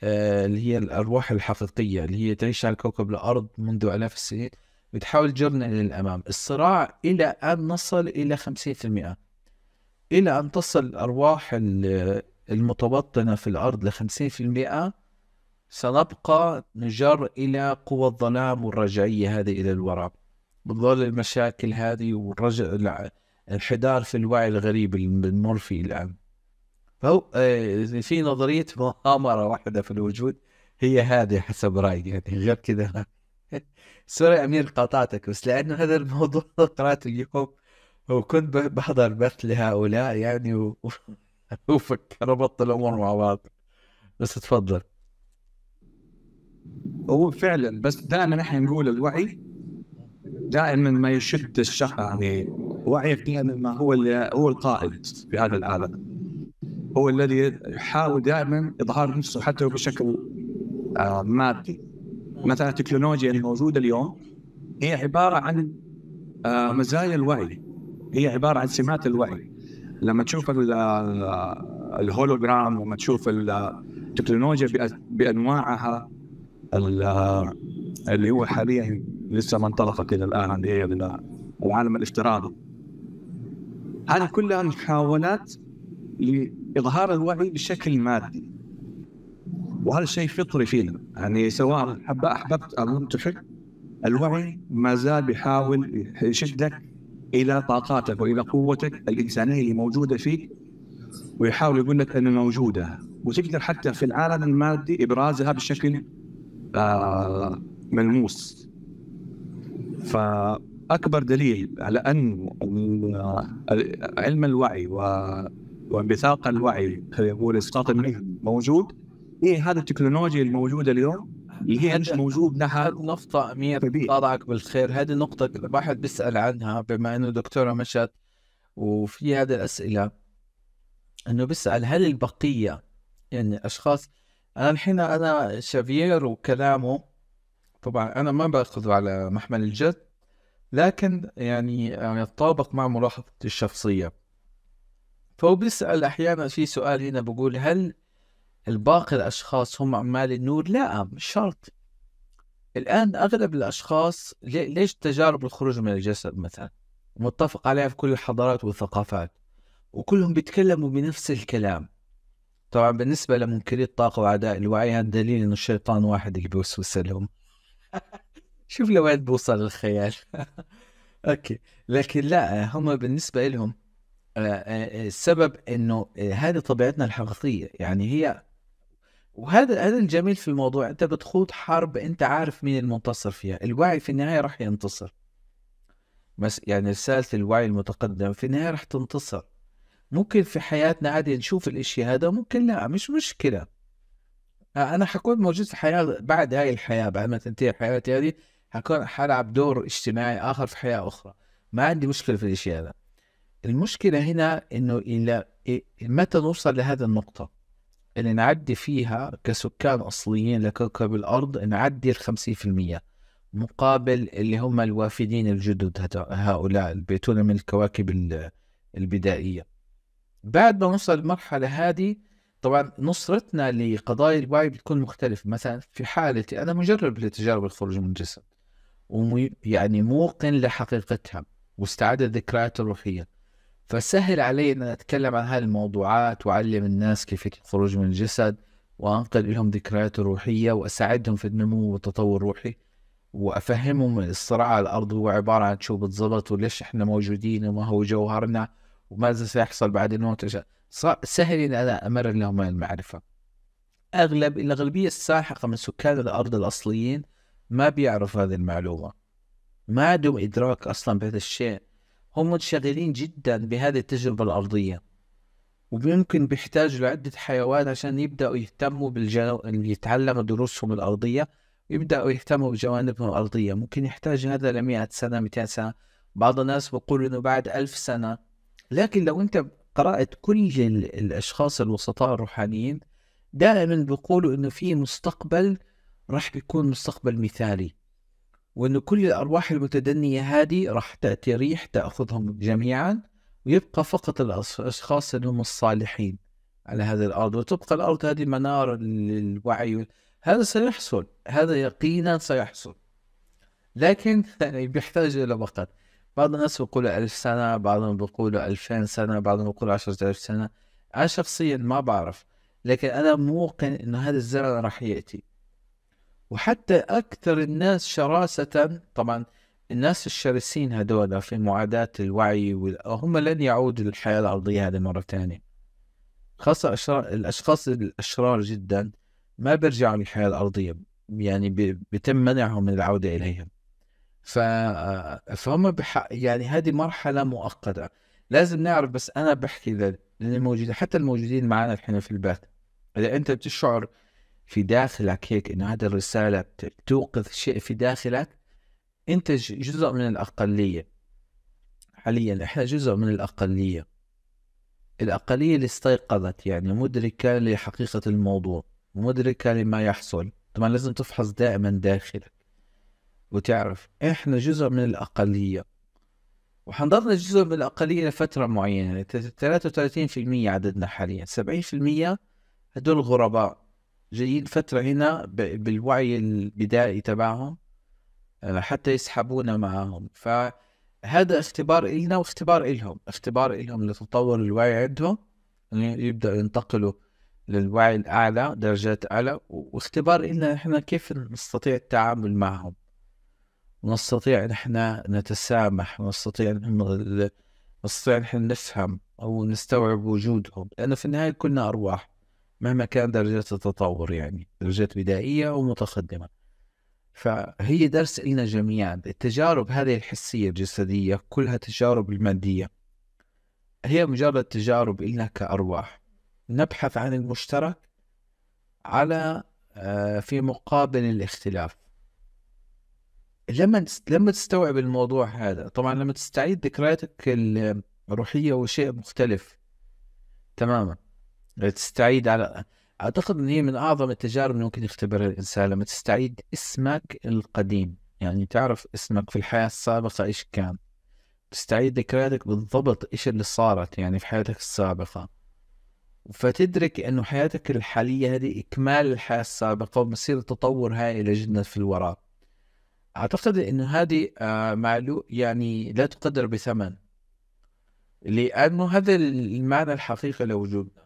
اللي هي الأرواح الحقيقية اللي هي تعيش على كوكب الأرض منذ آلاف السنين. بتحاول تجرنا إلى الأمام. الصراع إلى أن نصل إلى 50% إلى أن تصل الأرواح المتوطنة في الأرض ل 50% سنبقى نجر إلى قوى الظلام والرجعية هذه إلى الوراء. بظل المشاكل هذه والرجع الانحدار في الوعي الغريب اللي بنمر فيه الآن. فهو آه، في نظرية مؤامرة واحدة في الوجود هي هذه حسب رأيي يعني غير كذا. سوري أمير قاطعتك بس لأنه هذا الموضوع قرأته اليوم وكنت بحضر بث لهؤلاء يعني و... وفكر ربط الأمور مع بعض. بس تفضل. هو فعلا بس دائما إحنا نقول الوعي دائما ما يشد الشخص يعني وعيك دائما هو هو القائد في هذا العالم. هو الذي يحاول دائما إظهار نفسه حتى بشكل آه مادي. مثلا التكنولوجيا الموجوده اليوم هي عبارة عن آه مزايا الوعي. هي عبارة عن سمات الوعي. لما تشوف الهولوجرام لما تشوف التكنولوجيا بأنواعها اللي هو حاليا لسه ما انطلقت إلى الآن اللي هي العالم الافتراضي. هذه كلها محاولات لاظهار الوعي بشكل مادي. وهذا الشيء فطري فينا. يعني سواء أحببت أو لم تحب الوعي ما زال بيحاول يشدك إلى طاقاتك وإلى قوتك الإنسانية اللي موجودة فيك ويحاول يقول لك انها موجودة. وتقدر حتى في العالم المادي إبرازها بشكل آه ملموس. فأكبر دليل على أن علم الوعي وانبثاق الوعي خلينا نقول إسقاط النجم موجود؟ هي هذه التكنولوجيا الموجودة اليوم؟ اللي هي مش موجود لها نقطة أمير. طالعك بالخير. هذه النقطة الواحد بيسأل عنها بما أنه دكتورة مشت وفي هذه الأسئلة أنه بيسأل هل البقية يعني أشخاص أنا الحين أنا شافير وكلامه طبعا أنا ما باخذه على محمل الجد لكن يعني يتطابق مع ملاحظتي الشخصية. فهو بيسأل أحيانا في سؤال هنا بقول هل الباقي الأشخاص هم عمال النور؟ لا مش شرط. الآن أغلب الأشخاص ليش تجارب الخروج من الجسد مثلا؟ متفق عليها في كل الحضارات والثقافات وكلهم بيتكلموا بنفس الكلام. طبعا بالنسبة لمنكري الطاقة وأعداء الوعي هذا دليل إنه الشيطان واحد اللي بيوسوس لهم. شوف لوين بوصل الخيال. أوكي. لكن لا هم بالنسبة لهم السبب إنه آه، هذه طبيعتنا الحقيقية يعني هي وهذا هذا الجميل في الموضوع أنت بتخوض حرب أنت عارف مين المنتصر فيها. الوعي في النهاية راح ينتصر. بس يعني رسالة الوعي المتقدم في النهاية راح تنتصر. ممكن في حياتنا عادي نشوف الإشي هذا ممكن لا مش مشكلة. أنا حكون موجود في حياة بعد هاي الحياة بعد ما تنتهي حياتي هذه حكون حلعب دور اجتماعي آخر في حياة أخرى. ما عندي مشكلة في الإشي هذا. المشكلة هنا إنه إلى متى نوصل لهذه النقطة؟ اللي نعدي فيها كسكان أصليين لكوكب الأرض نعدي في المية مقابل اللي هم الوافدين الجدد هؤلاء اللي بيتون من الكواكب البدائية. بعد ما نوصل المرحلة هذه طبعا نصرتنا لقضايا الوعي بتكون مختلفة. مثلا في حالتي أنا مجرب لتجارب الخروج من الجسد ويعني موقن لحقيقتها واستعاد الذكريات الروحية. فسهل علي أن أتكلم عن هذه الموضوعات وأعلم الناس كيف الخروج من الجسد وأنقل لهم ذكريات روحية وأساعدهم في النمو والتطور الروحي وأفهمهم الصراع على الأرض. هو عبارة عن شو بالضبط وليش إحنا موجودين وما هو جوهرنا وماذا سيحصل بعد الموت. سهل أن أنا أمرر لهم المعرفة. أغلب الأغلبية الساحقة من سكان الأرض الأصليين ما بيعرفوا هذه المعلومة. ما عندهم إدراك أصلا بهذا الشيء. هم منشغلين جدا بهذه التجربة الأرضية وممكن بيحتاج لعدة حيوات عشان يبدأوا يهتموا بالجو... يتعلموا دروسهم الأرضية يبدأوا يهتموا بجوانبهم الأرضية. ممكن يحتاج هذا لمئة سنة 200 سنة. بعض الناس بيقول إنه بعد ألف سنة. لكن لو أنت قرأت كل ال- الأشخاص الوسطاء الروحانيين دائما بيقولوا إنه في مستقبل راح بيكون مستقبل مثالي. وإنه كل الأرواح المتدنية هذه راح تأتي ريح تأخذهم جميعا ويبقى فقط الأشخاص اللي هم الصالحين على هذه الأرض. وتبقى الأرض هذه منار للوعي هذا سيحصل هذا يقينا سيحصل. لكن يعني بيحتاج إلى وقت. بعض الناس بيقولوا ألف سنة بعضهم بيقولوا ألفين سنة بعضهم بيقولوا عشرة ألف سنة. أنا شخصيا ما بعرف لكن أنا موقن إنه هذا الزمن راح يأتي. وحتى أكثر الناس شراسة. طبعا الناس الشرسين هذول في معاداة الوعي هم لن يعودوا للحياة الأرضية هذه مرة ثانية. خاصة أشرار الأشخاص الأشرار جدا ما بيرجعوا للحياة الأرضية يعني بي- بيتم منعهم من العودة إليها. ف... فهم بح... يعني هذه مرحلة مؤقتة. لازم نعرف بس أنا بحكي لل- للموجودين حتى الموجودين معنا الحين في البيت. إذا أنت بتشعر في داخلك هيك إنه هذه الرسالة بت- توقظ شيء في داخلك أنت ج- جزء من الأقلية. حاليا إحنا جزء من الأقلية. الأقلية اللي استيقظت يعني مدركة لحقيقة الموضوع مدركة لما يحصل. طبعا لازم تفحص دائما داخلك وتعرف إحنا جزء من الأقلية. وحنضلنا جزء من الأقلية لفترة معينة يعني 33% عددنا حاليا 70% هدول غرباء. جايين فترة هنا بالوعي البدائي تبعهم آه، حتى يسحبونا معهم. فهذا اختبار إلنا واختبار إلهم. اختبار إلهم لتطور الوعي عندهم يبدأوا ينتقلوا للوعي الأعلى درجات أعلى. واختبار إلنا إحنا كيف نستطيع التعامل معهم. ونستطيع نحن نتسامح ونستطيع نحن نستطيع نحن نفهم أو نستوعب وجودهم لأنه في النهاية كلنا أرواح. مهما كان درجات التطور يعني درجات بدائية ومتقدمة. فهي درس لنا جميعا. التجارب هذه الحسية الجسدية كلها تجارب المادية. هي مجرد تجارب لنا كأرواح. نبحث عن المشترك على آه، في مقابل الاختلاف. لما لما تستوعب الموضوع هذا طبعا لما تستعيد ذكرياتك الروحية هو شيء مختلف تماما. تستعيد على أعتقد إن هي من أعظم التجارب اللي ممكن يختبرها الإنسان لما تستعيد اسمك القديم. يعني تعرف اسمك في الحياة السابقة إيش كان. تستعيد ذكرياتك بالضبط إيش اللي صارت يعني في حياتك السابقة. فتدرك إنه حياتك الحالية هذه إكمال الحياة السابقة ومسيرة تطور هائلة جدا في الوراء. أعتقد انه هذه آه، معلو يعني لا تقدر بثمن. لأنه هذا المعنى الحقيقي لوجودنا.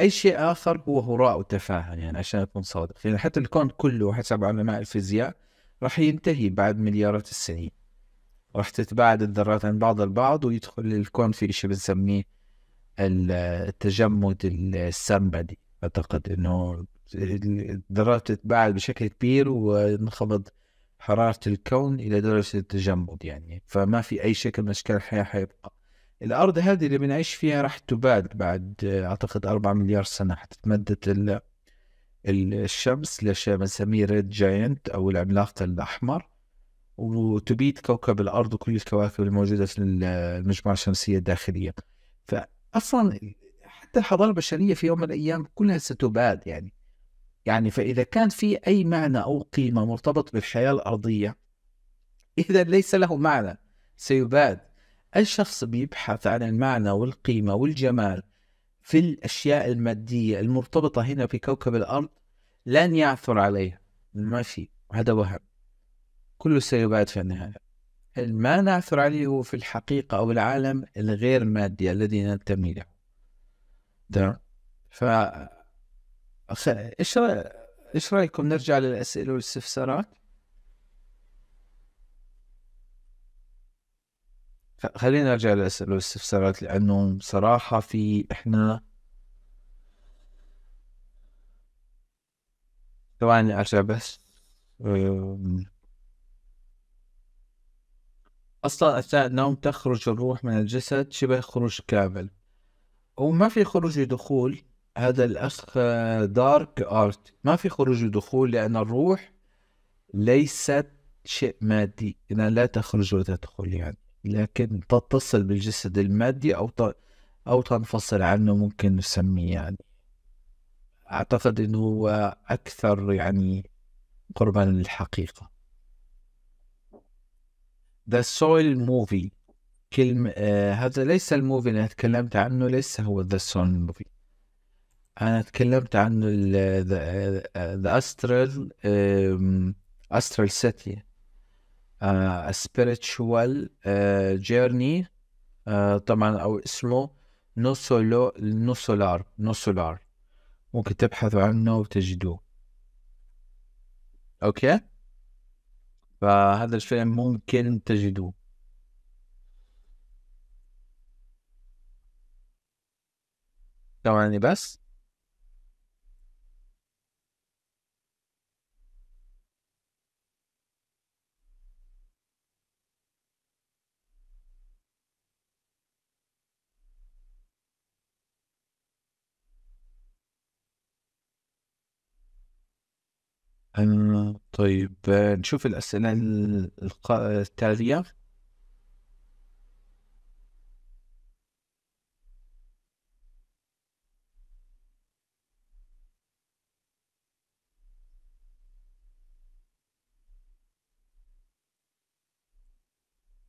أي شيء آخر هو هراء وتفاهه يعني عشان أكون صادق. يعني حتى الكون كله حسب علماء الفيزياء راح ينتهي بعد مليارات السنين. راح تتباعد الذرات عن بعض البعض ويدخل الكون في شيء بنسميه ال- التجمد السرمدي أعتقد إنه الذرات تتباعد بشكل كبير وانخفض حرارة الكون إلى درجة التجمد يعني. فما في أي شكل من أشكال الحياة حيبقى. الأرض هذه اللي بنعيش فيها راح تباد بعد أعتقد أربعة مليار سنة حتتمدد ال- ال- الشمس لشيء بنسميه ريد جاينت أو العملاق الأحمر. وتبيد كوكب الأرض وكل الكواكب الموجودة في ال- المجموعة الشمسية الداخلية. فأصلا حتى الحضارة البشرية في يوم من الأيام كلها ستباد يعني. يعني فإذا كان في أي معنى أو قيمة مرتبط بالحياة الأرضية إذا ليس له معنى سيباد أي شخص بيبحث عن المعنى والقيمة والجمال في الأشياء المادية المرتبطة هنا في كوكب الأرض لن يعثر عليها ما في هذا وهم كله سيباد في النهاية ما نعثر عليه هو في الحقيقة أو العالم الغير مادي الذي ننتمي له تمام ف. إيش. إيش رأيكم نرجع للأسئلة والاستفسارات؟ خلينا نرجع للاسئله والاستفسارات لأنه بصراحة في إحنا ثواني أرجع بس. أم، أصلا أثناء النوم تخرج الروح من الجسد شبه خروج كامل. وما في خروج ودخول هذا الأخ دارك آرت. ما في خروج ودخول لأن الروح ليست شيء مادي. إنها لا تخرج ولا تدخل يعني. لكن تتصل بالجسد المادي أو. أو تنفصل عنه ممكن نسميه يعني. أعتقد إنه هو أكثر يعني قربا للحقيقة. The Soil Movie. كلمة آه هذا ليس الموفي اللي أنا تكلمت عنه ليس هو The Soil Movie. أنا تكلمت عن ال The, the Astral um, Astral City. A Spiritual uh, Journey uh, طبعا أو اسمه Nosso Nosso Lar Nosso Lar ممكن تبحثوا عنه وتجدوه okay؟ فهذا الفيلم ممكن تجدوه ثواني بس. طيب آه، نشوف الأسئلة التالية.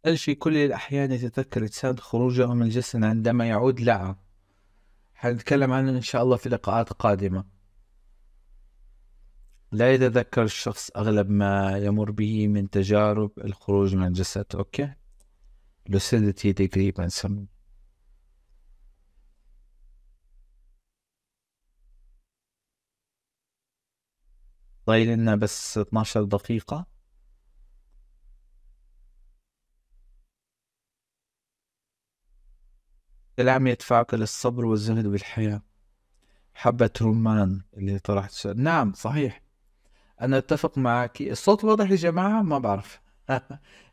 هل في كل الأحيان يتذكر الإنسان خروجه من الجسد عندما يعود؟ لا. حنتكلم عنه إن شاء الله في لقاءات قادمة. لا يتذكر الشخص أغلب ما يمر به من تجارب الخروج من الجسد أوكي؟ Lucidity degree بنسميه ضايل لنا بس 12 دقيقة. كلام يدفعك للصبر والزهد بالحياة حبة رمان اللي طرحت. نعم صحيح. أنا أتفق معك. الصوت واضح يا جماعة؟ ما بعرف.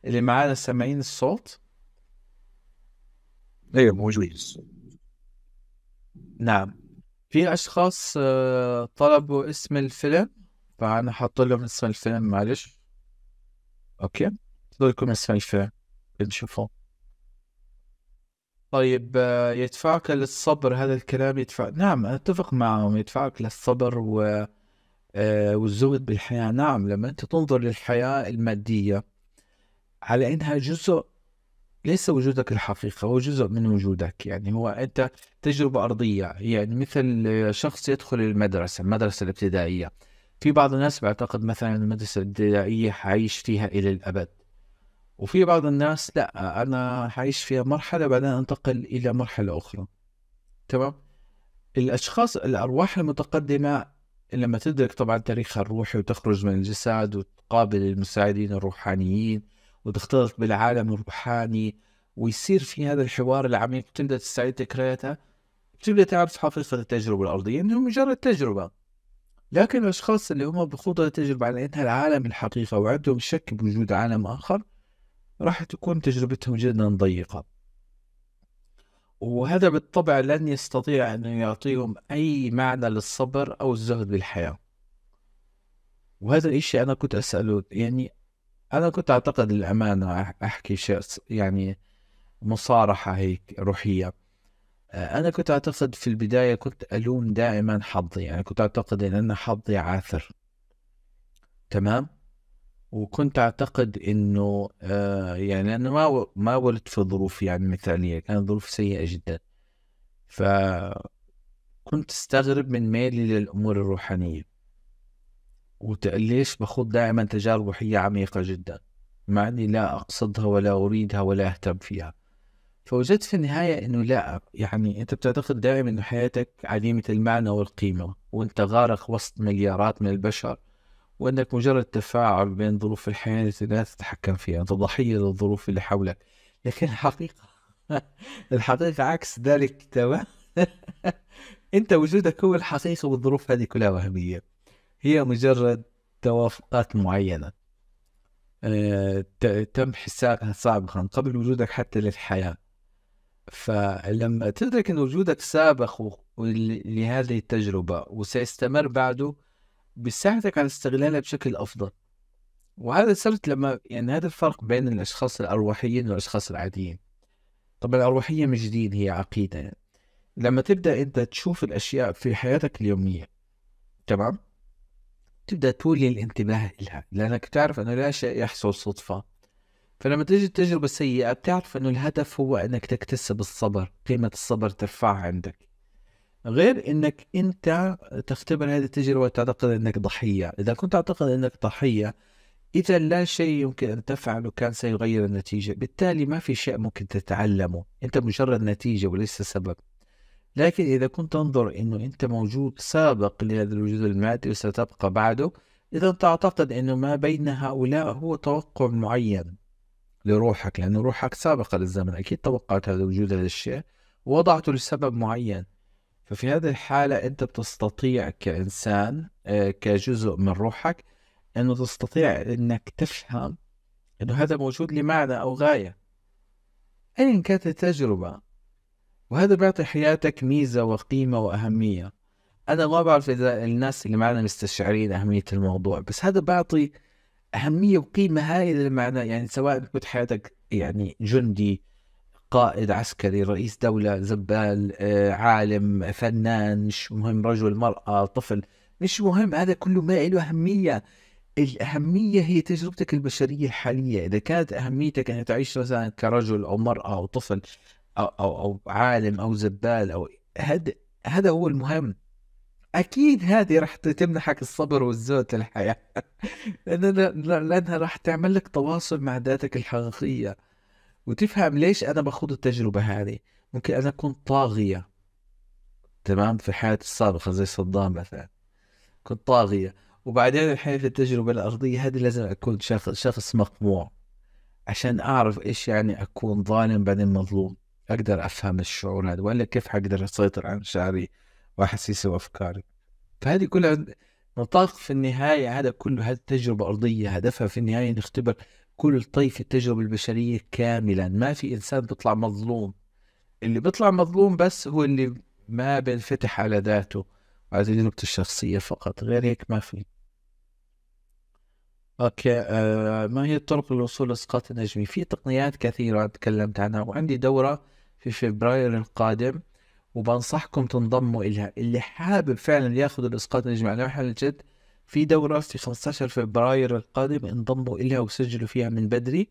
اللي معانا سامعين الصوت؟ أيوه موجود نعم. في أشخاص آه، طلبوا اسم الفيلم؟ فأنا حاط لهم اسم الفيلم معلش. أوكي. حط لكم اسم الفيلم. بنشوفه. طيب آه، يدفعك للصبر. هذا الكلام يدفع نعم أنا أتفق معهم. يدفعك للصبر و والزهد بالحياة. نعم لما أنت تنظر للحياة المادية على إنها جزء ليس وجودك الحقيقة هو جزء من وجودك. يعني هو أنت تجربة أرضية. يعني مثل شخص يدخل المدرسة المدرسة الابتدائية. في بعض الناس بيعتقد مثلا المدرسة الابتدائية حعيش فيها إلى الأبد. وفي بعض الناس لا أنا حعيش فيها مرحلة بعدين أنتقل إلى مرحلة أخرى. تمام؟ الأشخاص الأرواح المتقدمة لما تدرك طبعا تاريخها الروحي وتخرج من الجسد وتقابل المساعدين الروحانيين وتختلط بالعالم الروحاني ويصير في هذا الحوار العميق تبدأ تستعيد ذكرياتها تبدأ تعرف حقيقة التجربة الأرضية. إنه مجرد تجربة لكن الأشخاص اللي هم بخوضوا التجربة على إنها العالم الحقيقة وعندهم شك بوجود عالم آخر راح تكون تجربتهم جدا ضيقة. وهذا بالطبع لن يستطيع أن يعطيهم أي معنى للصبر أو الزهد بالحياة. وهذا الإشي أنا كنت أسأله يعني أنا كنت أعتقد الأمانة أح- أحكي شيء يعني مصارحة هيك روحية. آه، أنا كنت أعتقد في البداية كنت ألوم دائما حظي يعني كنت أعتقد إن أنا حظي عاثر. تمام؟ وكنت أعتقد إنه آه يعني أنا ما ما ولدت في ظروف يعني مثالية كانت ظروف سيئة جدا. فكنت أستغرب من ميلي للأمور الروحانية. وليش بخوض دائما تجارب روحية عميقة جدا مع أني لا أقصدها ولا أريدها ولا أهتم فيها. فوجدت في النهاية إنه لا يعني أنت بتعتقد دائما إنه حياتك عديمة المعنى والقيمة وأنت غارق وسط مليارات من البشر. وأنك مجرد تفاعل بين ظروف الحياة التي لا تتحكم فيها أنت ضحية للظروف اللي حولك. لكن الحقيقة الحقيقة عكس ذلك تمام أنت وجودك هو الحقيقة والظروف هذه كلها وهمية. هي مجرد توافقات معينة. آه، تم حسابها سابقا قبل وجودك حتى للحياة. فلما تدرك أن وجودك سابق لهذه التجربة وسيستمر بعده بيساعدك على استغلالها بشكل أفضل. وهذا صرت لما يعني هذا الفرق بين الأشخاص الأرواحيين والأشخاص العاديين. طبعا الأرواحية من جديد هي عقيدة يعني. لما تبدأ أنت تشوف الأشياء في حياتك اليومية تمام؟ تبدأ تولي الانتباه لها لأنك تعرف أنه لا شيء يحصل صدفة. فلما تجي التجربة سيئة بتعرف أنه الهدف هو أنك تكتسب الصبر قيمة الصبر ترفعها عندك. غير أنك أنت تختبر هذه التجربة وتعتقد أنك ضحية. إذا كنت تعتقد أنك ضحية إذا لا شيء يمكن أن تفعله كان سيغير النتيجة. بالتالي ما في شيء ممكن تتعلمه. أنت مجرد نتيجة وليس سبب. لكن إذا كنت تنظر أنه أنت موجود سابق لهذا الوجود المادي وستبقى بعده إذا تعتقد أنه ما بين هؤلاء هو توقع معين لروحك لأن روحك سابقة للزمن. أكيد توقعت هذا وجود هذا الشيء. ووضعته لسبب معين. ففي هذه الحالة أنت بتستطيع كإنسان آه، كجزء من روحك أنه تستطيع أنك تفهم أنه هذا موجود لمعنى أو غاية أيا كانت التجربة. وهذا بيعطي حياتك ميزة وقيمة وأهمية. أنا ما بعرف إذا الناس اللي معنا مستشعرين أهمية الموضوع بس هذا بيعطي أهمية وقيمة هائلة للمعنى يعني سواء كنت حياتك يعني جندي قائد عسكري رئيس دولة زبال آه، عالم فنان مش مهم رجل مرأة طفل مش مهم هذا كله ما له أهمية. الأهمية هي تجربتك البشرية الحالية إذا كانت أهميتك أن تعيش مثلا كرجل أو مرأة أو طفل أو, أو, أو عالم أو زبال أو هذا هذا هو المهم. أكيد هذه راح تمنحك الصبر الحياة لأن لأنها راح تعمل لك تواصل مع ذاتك الحقيقية. وتفهم ليش أنا بخوض التجربة هذه. ممكن أنا أكون طاغية تمام؟ في حياتي السابقة زي صدام مثلا. كنت طاغية. وبعدين الحين في التجربة الأرضية هذه لازم أكون شخص, شخص مقموع. عشان أعرف إيش يعني أكون ظالم بعدين مظلوم. أقدر أفهم الشعور هذا ولا كيف أقدر أسيطر على مشاعري وأحاسيسي وأفكاري فهذه كلها نطاق في النهاية هذا كله هذه تجربة أرضية هدفها في النهاية نختبر كل طيف التجربة البشرية كاملا. ما في إنسان بيطلع مظلوم. اللي بيطلع مظلوم بس هو اللي ما بينفتح على ذاته. وعلى تجربته الشخصية فقط غير هيك ما في. أوكي آه ما هي الطرق للوصول لإسقاط النجمي؟ في تقنيات كثيرة تكلمت عنها وعندي دورة في فبراير القادم وبنصحكم تنضموا إليها. اللي حابب فعلا ياخذ الإسقاط النجمي على محل الجد في دورة في 15 فبراير القادم انضموا إليها وسجلوا فيها من بدري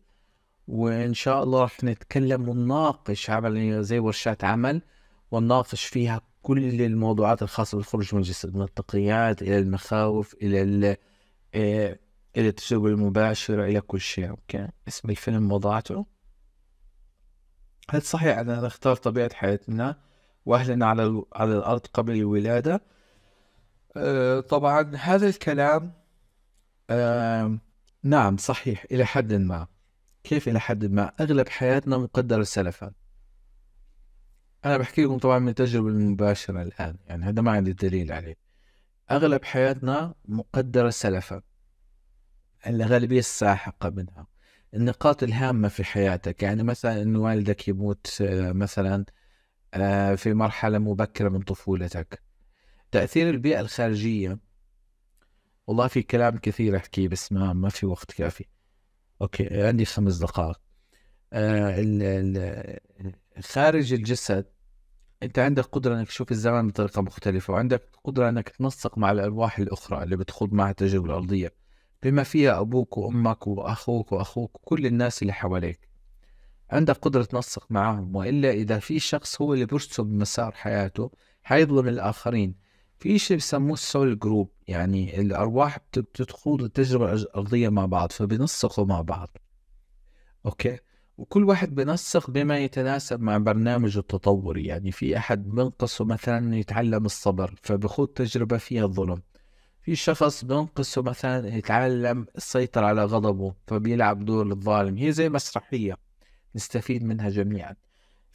وإن شاء الله رح نتكلم ونناقش عمل زي ورشات عمل ونناقش فيها كل الموضوعات الخاصة بالخروج من الجسد من التقنيات إلى المخاوف إلى ال آه، إلى التجربة المباشرة إلى كل شيء. أوكي. اسم الفيلم وضعته هل صحيح أننا نختار طبيعة حياتنا وأهلنا على على الأرض قبل الولادة؟ طبعا هذا الكلام نعم صحيح إلى حد ما. كيف إلى حد ما؟ أغلب حياتنا مقدرة سلفا أنا بحكي لكم طبعا من التجربة المباشرة الآن يعني هذا ما عندي دليل عليه. أغلب حياتنا مقدرة سلفا الغالبية الساحقة منها. النقاط الهامة في حياتك يعني مثلا أن والدك يموت آه، مثلا آه، في مرحلة مبكرة من طفولتك. تأثير البيئة الخارجية. والله في كلام كثير أحكيه بس ما ما في وقت كافي. أوكي عندي خمس دقائق. آه، خارج الجسد أنت عندك قدرة أنك تشوف الزمن بطريقة مختلفة وعندك قدرة أنك تنسق مع الأرواح الأخرى اللي بتخوض معها التجربة الأرضية. بما فيها أبوك وأمك وأخوك وأخوك وكل الناس اللي حواليك. عندك قدرة تنسق معهم وإلا إذا في شخص هو اللي بيرسم مسار حياته حيظلم الآخرين. في شيء بسموه ال soul group يعني الأرواح بت- بتخوض التجربة الأرضية مع بعض فبينسقوا مع بعض. okay؟ وكل واحد بينسق بما يتناسب مع برنامجه التطوري يعني في أحد بينقصه مثلا يتعلم الصبر فبخوض تجربة فيها الظلم. في شخص بينقصه مثلا يتعلم السيطرة على غضبه فبيلعب دور الظالم. هي زي مسرحية نستفيد منها جميعا.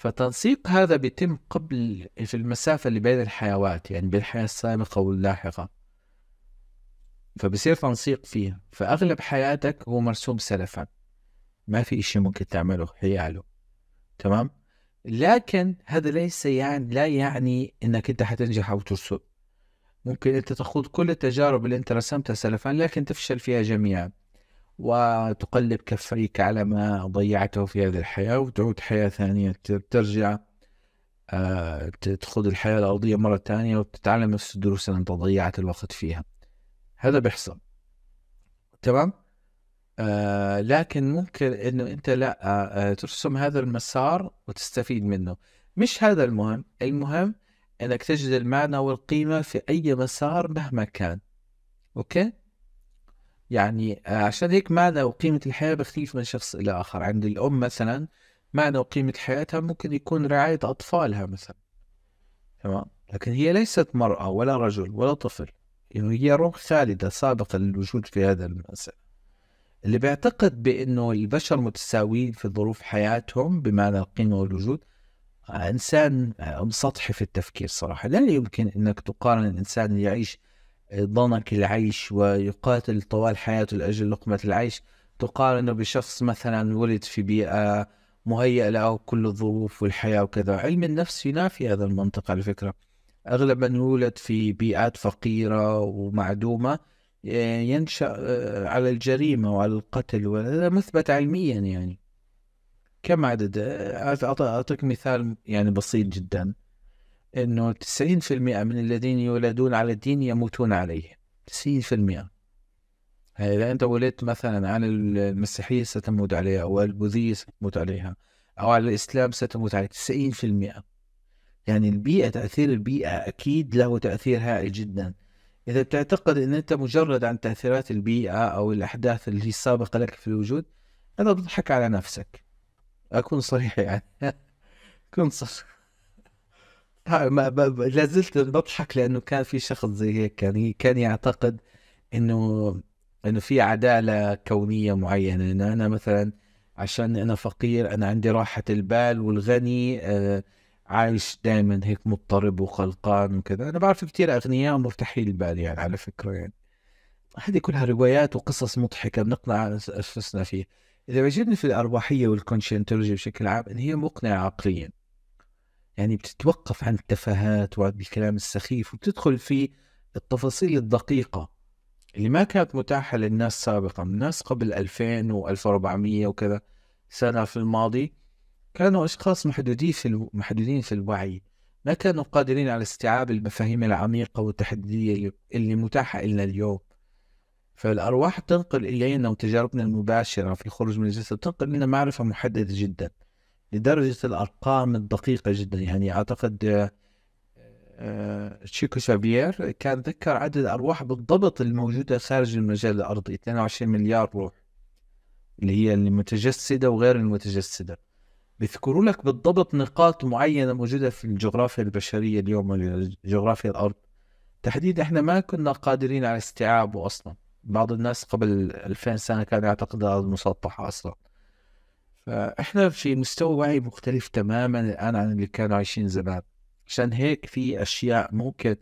فتنسيق هذا بيتم قبل في المسافة اللي بين الحيوات يعني بين الحياة السابقة واللاحقة. فبصير تنسيق فيها فأغلب حياتك هو مرسوم سلفا. ما في إشي ممكن تعمله حياله. تمام؟ لكن هذا ليس يعني لا يعني إنك أنت حتنجح أو ترسب ممكن أنت تخوض كل التجارب اللي أنت رسمتها سلفا لكن تفشل فيها جميعا. وتقلب كفيك على ما ضيعته في هذه الحياة وتعود حياة ثانية ترجع آه، تخوض الحياة الأرضية مرة ثانية وتتعلم نفس الدروس اللي أنت ضيعت الوقت فيها. هذا بيحصل. تمام؟ آه لكن ممكن انه أنت لا آه ترسم هذا المسار وتستفيد منه. مش هذا المهم. المهم إنك تجد المعنى والقيمة في أي مسار مهما كان. أوكي؟ يعني آه عشان هيك معنى وقيمة الحياة بيختلف من شخص إلى آخر. عند الأم مثلا معنى وقيمة حياتها ممكن يكون رعاية أطفالها مثلا. تمام؟ لكن هي ليست مرأة ولا رجل ولا طفل. يعني هي روح خالدة سابقة للوجود في هذا المسار اللي بيعتقد بأنه البشر متساويين في ظروف حياتهم بمعنى القيمة والوجود إنسان سطحي في التفكير صراحة. لا يمكن إنك تقارن الانسان اللي يعيش ضنك العيش ويقاتل طوال حياته لأجل لقمة العيش. تقارنه بشخص مثلا ولد في بيئة مهيئة له كل الظروف والحياة وكذا. علم النفس ينافي هذا المنطق على فكرة. أغلب من يولد في بيئات فقيرة ومعدومة ينشأ آه، على الجريمة وعلى القتل وهذا مثبت علميا يعني. كم عدد؟ آه، أعطيك مثال يعني بسيط جدا. إنه 90% من الذين يولدون على الدين يموتون عليه. 90% إذا أنت ولدت مثلا على المسيحية ستموت عليها أو البوذية ستموت عليها أو على الإسلام ستموت عليه 90% يعني البيئة تأثير البيئة أكيد له تأثير هائل جدا. إذا بتعتقد أن أنت مجرد عن تأثيرات البيئة أو الأحداث اللي سابقة لك في الوجود هذا تضحك على نفسك. أكون صريح يعني. كن صريح. ما لا زلت بضحك لأنه كان في شخص زي هيك كان كان يعتقد إنه إنه في عدالة كونية معينة. إنه أنا مثلا عشان أنا فقير أنا عندي راحة البال والغني آه عايش دائما هيك مضطرب وقلقان وكذا. أنا بعرف كثير أغنياء مرتاحين البال يعني على فكرة يعني. هذه كلها روايات وقصص مضحكة بنقنع أنفسنا فيها. إذا بيجيني في الأرواحية والكونشنتولوجي بشكل عام إن هي مقنعة عقليا. يعني بتتوقف عن التفاهات وعن الكلام السخيف وبتدخل في التفاصيل الدقيقة اللي ما كانت متاحة للناس سابقا. الناس قبل 2000 و1400 وكذا سنة في الماضي كانوا أشخاص محدودين في محدودين في الوعي ما كانوا قادرين على استيعاب المفاهيم العميقة والتحديدية اللي متاحة لنا اليوم. فالأرواح تنقل إلينا وتجاربنا المباشرة في الخروج من الجسد تنقل لنا معرفة محددة جدا. لدرجة الأرقام الدقيقة جدا. يعني أعتقد آه، آه، تشيكو شابير كان ذكر عدد الأرواح بالضبط الموجودة خارج المجال الأرضي 22 مليار روح اللي هي المتجسدة وغير المتجسدة. بيذكروا لك بالضبط نقاط معينة موجودة في الجغرافيا البشرية اليوم جغرافيا الأرض. تحديدا إحنا ما كنا قادرين على استيعابه أصلا. بعض الناس قبل 2000 سنة كانوا يعتقدوا هذا مسطح أصلا. فإحنا في مستوى وعي مختلف تماما الآن عن اللي كانوا عايشين زمان. عشان هيك في أشياء ممكن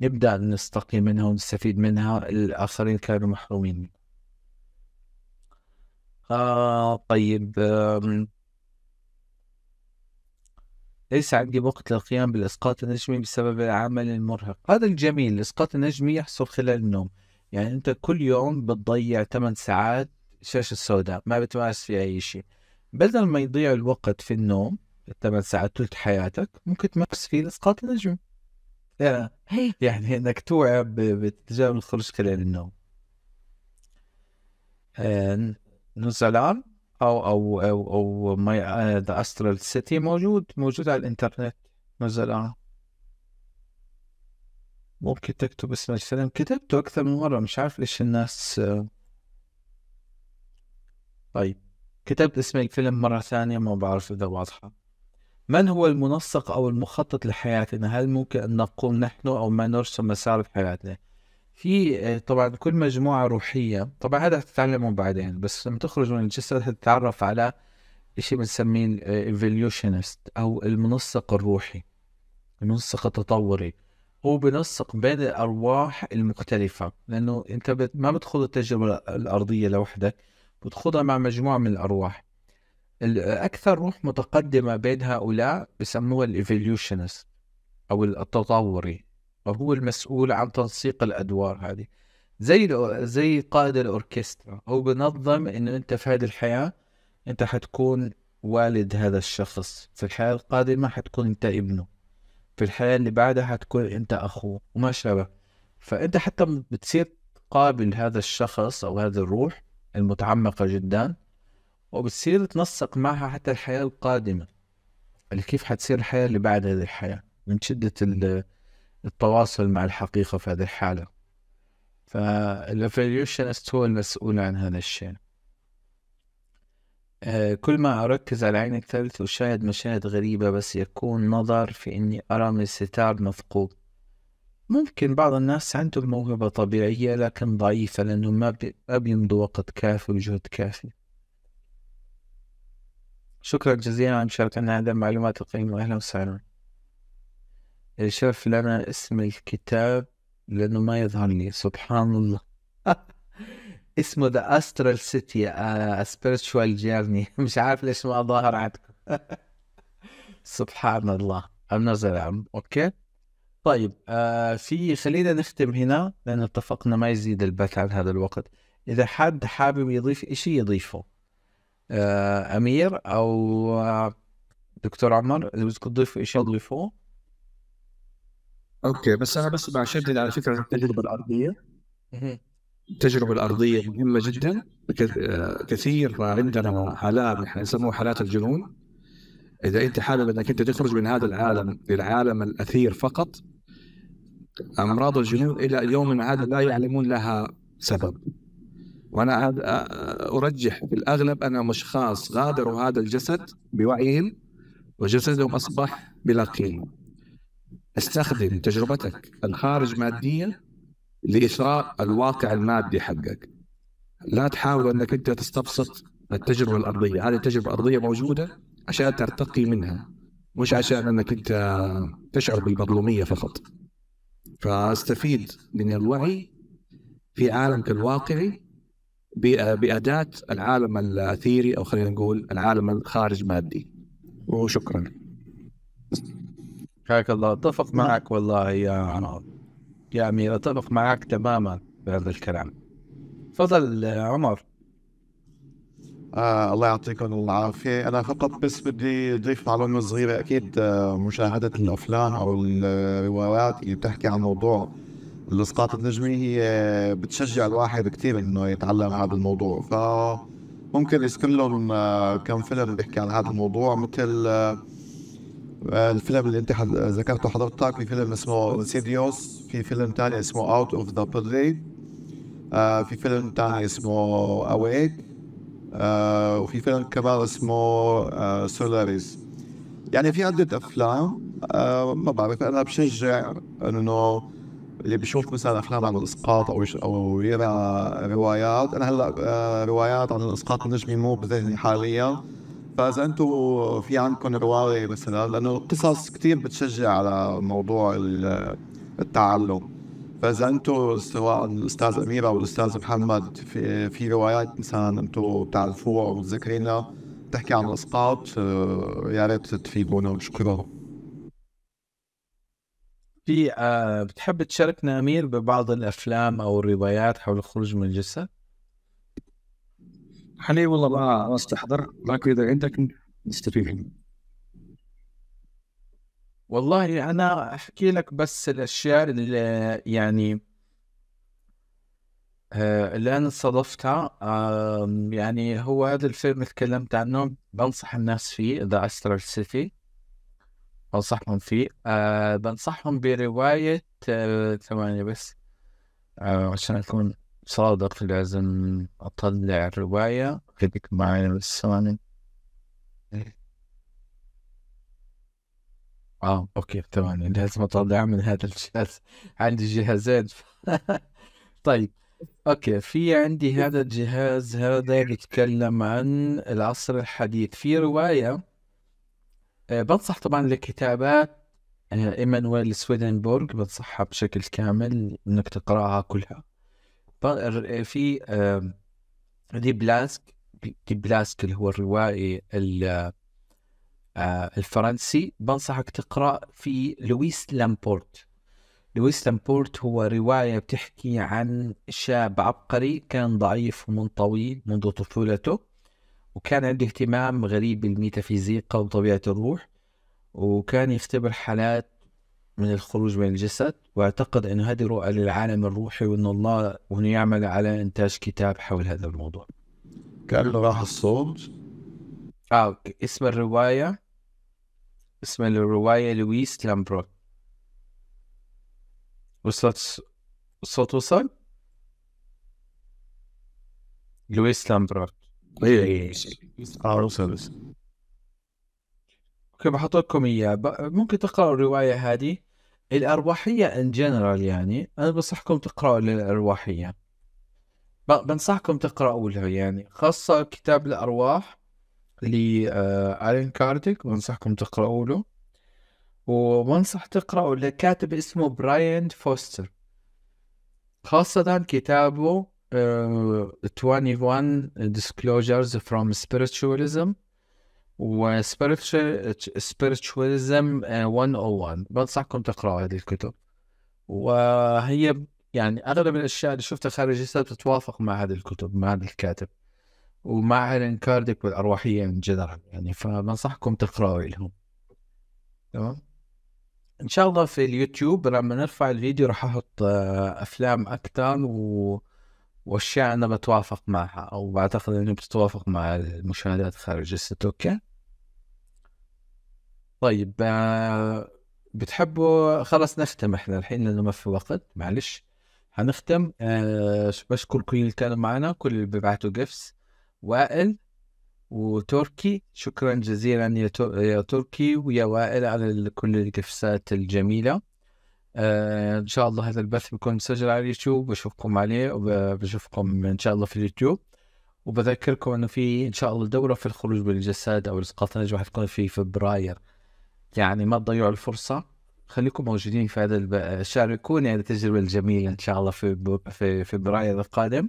نبدأ نستقي منها ونستفيد منها الآخرين كانوا محرومين. آه طيب ليس عندي وقت للقيام بالإسقاط النجمي بسبب العمل المرهق. هذا الجميل الإسقاط النجمي يحصل خلال النوم. يعني أنت كل يوم بتضيع 8 ساعات شاشة سوداء ما بتمارس فيها أي شيء. بدل ما يضيع الوقت في النوم الثمان ساعات ثلث حياتك ممكن تمارس فيه الإسقاط النجمي يعني إنك توعى بتجارب الخروج خلال النوم. آه، نزلان أو أو أو أو my The Astral City موجود موجود على الإنترنت. نزل آه ممكن تكتب اسم الفيلم كتبته أكثر من مرة. مش عارف ليش الناس آه. طيب. كتبت اسم الفيلم مرة ثانية ما بعرف إذا واضحة. من هو المنسق أو المخطط لحياتنا؟ هل ممكن أن نقوم نحن أو ما نرسم مسار حياتنا؟ في آه، طبعا كل مجموعة روحية. طبعا هذا هتتعلمه بعدين بس لما تخرج من الجسد هتتعرف على شيء بنسميه ال evolutionist أو المنسق الروحي المنسق التطوري. هو بنسق بين الأرواح المختلفة لأنه أنت ما بتخوض التجربة الأرضية لوحدك. بتخوضها مع مجموعة من الأرواح. الأكثر روح متقدمة بين هؤلاء بسموها ال evolutionist أو التطوري وهو المسؤول عن تنسيق الأدوار هذه. زي زي قائد الأوركسترا هو بنظم إنه أنت في هذه الحياة أنت حتكون والد هذا الشخص. في الحياة القادمة حتكون أنت ابنه. في الحياة اللي بعدها حتكون أنت أخوه وما شابه. فأنت حتى بتصير قابل هذا الشخص أو هذه الروح المتعمقة جدا وبتصير تنسق معها حتى الحياة القادمة. اللي كيف حتصير الحياة اللي بعد هذه الحياة من شدة التواصل مع الحقيقة في هذه الحالة. فالإيفوليوشنست هو المسؤول عن هذا الشيء. آه، كل ما أركز على عين الثالث أشاهد مشاهد غريبة بس يكون نظر في إني أرى من ستار مثقوب ممكن بعض الناس عندهم موهبة طبيعية لكن ضعيفة لأنه ما ما بيمضوا وقت كافي وجهد كافي. شكرا جزيلا على مشاركتنا هذه المعلومات القيمة. أهلا وسهلا. شرف لنا اسم الكتاب لأنه ما يظهر لي سبحان الله. اسمه The Astral City spiritual journey مش عارف ليش ما ظاهر عندكم. سبحان الله. النظر عم okay؟ طيب آه في خلينا نختم هنا لأن اتفقنا ما يزيد البث عن هذا الوقت. إذا حد حابب يضيف شيء يضيفه؟ آه أمير أو آه دكتور عمر إذا بدكم تضيفوا شيء ضيفوه أوكي بس أنا بس بشدد على فكرة التجربة الأرضية. التجربة الأرضية مهمة جدا كثير عندنا حالات نحن نسموها حالات الجنون. إذا أنت حابب إنك أنت تخرج من هذا العالم للعالم الأثير فقط أمراض الجنون إلى اليوم هذا لا يعلمون لها سبب. وأنا أرجح في الأغلب أن أشخاص غادروا هذا الجسد بوعيهم وجسدهم أصبح بلا قيمة. استخدم تجربتك الخارج ماديه لإثراء الواقع المادي حقك. لا تحاول أنك أنت تستبسط التجربة الأرضية. هذه التجربة الأرضية موجودة عشان ترتقي منها مش عشان أنك أنت تشعر بالمظلومية فقط. فاستفيد من الوعي في عالمك الواقعي بأداة العالم الأثيري أو خلينا نقول العالم الخارج مادي. وشكرا. حياك الله. أتفق معك والله يا عمر يا امير أتفق معك تماما بهذا الكلام. تفضل عمر آه الله يعطيكم العافية. أنا فقط بس بدي أضيف معلومة صغيرة. أكيد آه مشاهدة الأفلام أو الروايات اللي بتحكي عن موضوع الإسقاط النجمي هي بتشجع الواحد كثير إنه يتعلم هذا الموضوع. فممكن يذكر لهم آه كم فيلم بيحكي عن هذا الموضوع مثل آه الفيلم اللي أنت ذكرته حضرتك في فيلم اسمه Insidious في فيلم تاني اسمه Out of the Body في فيلم تاني اسمه Awake آه وفي فيلم كمان اسمه آه Solaris يعني في عدة أفلام آه ما بعرف أنا بشجع إنه اللي بيشوف مثلا أفلام عن الإسقاط أو أو يقرا روايات. أنا هلأ روايات عن الإسقاط النجمي مو بذهني حاليا. فإذا أنتم في عندكم رواية مثلا لأنه القصص كثير بتشجع على موضوع التعلم. فاذا أنتم سواء الأستاذ اميره أو الأستاذ محمد في في روايات مثلا أنتم بتعرفوها أو متذكرينها تحكي عن الأسقاط آه، يا ريت تفيدونا شكرا في آه بتحب تشاركنا أمير ببعض الأفلام أو الروايات حول الخروج من الجسد؟ حاليا والله ما استحضر. لكن اذا عندك؟ نستفيد والله أنا أحكي لك بس الأشياء اللي يعني آه، اللي أنا صادفتها يعني هو هذا الفيلم اللي تكلمت عنه بنصح الناس فيه ذا استرال سيتي بنصحهم فيه. أه بنصحهم برواية آه، ثواني بس أه عشان أكون صادق لازم أطلع الرواية. خليك معي بس ثواني. آه okay ثواني لازم أطلع من هذا الجهاز. عندي جهازين. طيب okay. في عندي هذا الجهاز هذا يتكلم عن العصر الحديث. في رواية آه، بنصح طبعا لكتابات آه، إيمانويل سويدنبورغ بنصحها بشكل كامل إنك تقرأها كلها. في دي بلزاك دي بلزاك اللي هو الروائي ال- آه، الفرنسي بنصحك تقرأ في لويس لامبرت. لويس لامبرت هو رواية بتحكي عن شاب عبقري كان ضعيف ومنطوي منذ طفولته وكان عنده اهتمام غريب بالميتافيزيقا وطبيعة الروح وكان يختبر حالات من الخروج من الجسد واعتقد إنه هذه رؤى للعالم الروحي وانه الله وإنه يعمل على إنتاج كتاب حول هذا الموضوع. كانه راح الصوت. آه اسم الرواية؟ اسم الرواية لويس لامبرت وصلت الصوت وصل؟ لويس لامبرت آه وصل okay بحط لكم اياه ممكن تقرأوا الرواية هذه؟ الأرواحية in general يعني. أنا بنصحكم تقرأوا الأرواحية بنصحكم تقرأوا لها يعني خاصة كتاب الأرواح. لآلان كارديك بنصحكم تقرأوا له. وبنصح تقرأوا لكاتب اسمه براين فوستر. خاصة كتابه آه، 21 Disclosures from Spiritism و Spiritual- Spiritism آه، 101 بنصحكم تقرأوا هذه الكتب. وهي يعني أغلب الأشياء اللي شفتها خارج الجسد بتتوافق مع هذه الكتب مع هذا الكاتب. ومع ألين كارديك والأرواحية in general يعني فبنصحكم تقرأوا لهم تمام؟ إن شاء الله في اليوتيوب لما نرفع الفيديو راح أحط آه، أفلام أكثر و... وأشياء أنا بتوافق معها أو بعتقد انه بتتوافق مع المشاهدات خارج الجسد okay طيب آه، بتحبوا خلص نختم إحنا الحين لأنه ما في وقت معلش. هنختم آه، بشكر كل اللي كانوا معنا كل اللي بيبعتوا gifts وائل وتركي. شكرا جزيلا يا, تركي ويا وائل على كل ال gifts الجميلة. آه إن شاء الله هذا البث بيكون مسجل على اليوتيوب بشوفكم عليه وبشوفكم إن شاء الله في اليوتيوب. وبذكركم إنه في إن شاء الله دورة في الخروج بالجسد أو الإسقاط النجم حتكون في فبراير. يعني ما تضيعوا الفرصة. خليكم موجودين في هذا الب... شاركوني هذه التجربة الجميلة إن شاء الله في. في فبراير القادم.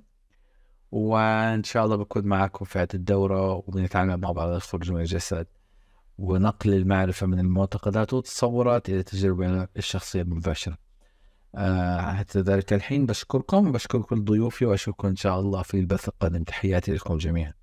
وإن شاء الله بكون معكم في هذه الدورة وبنتعامل مع بعض الخروج من الجسد ونقل المعرفة من المعتقدات والتصورات إلى التجربة الشخصية المباشرة. آه حتى ذلك الحين بشكركم وبشكر كل ضيوفي وأشوفكم إن شاء الله في البث القادم. تحياتي لكم جميعا.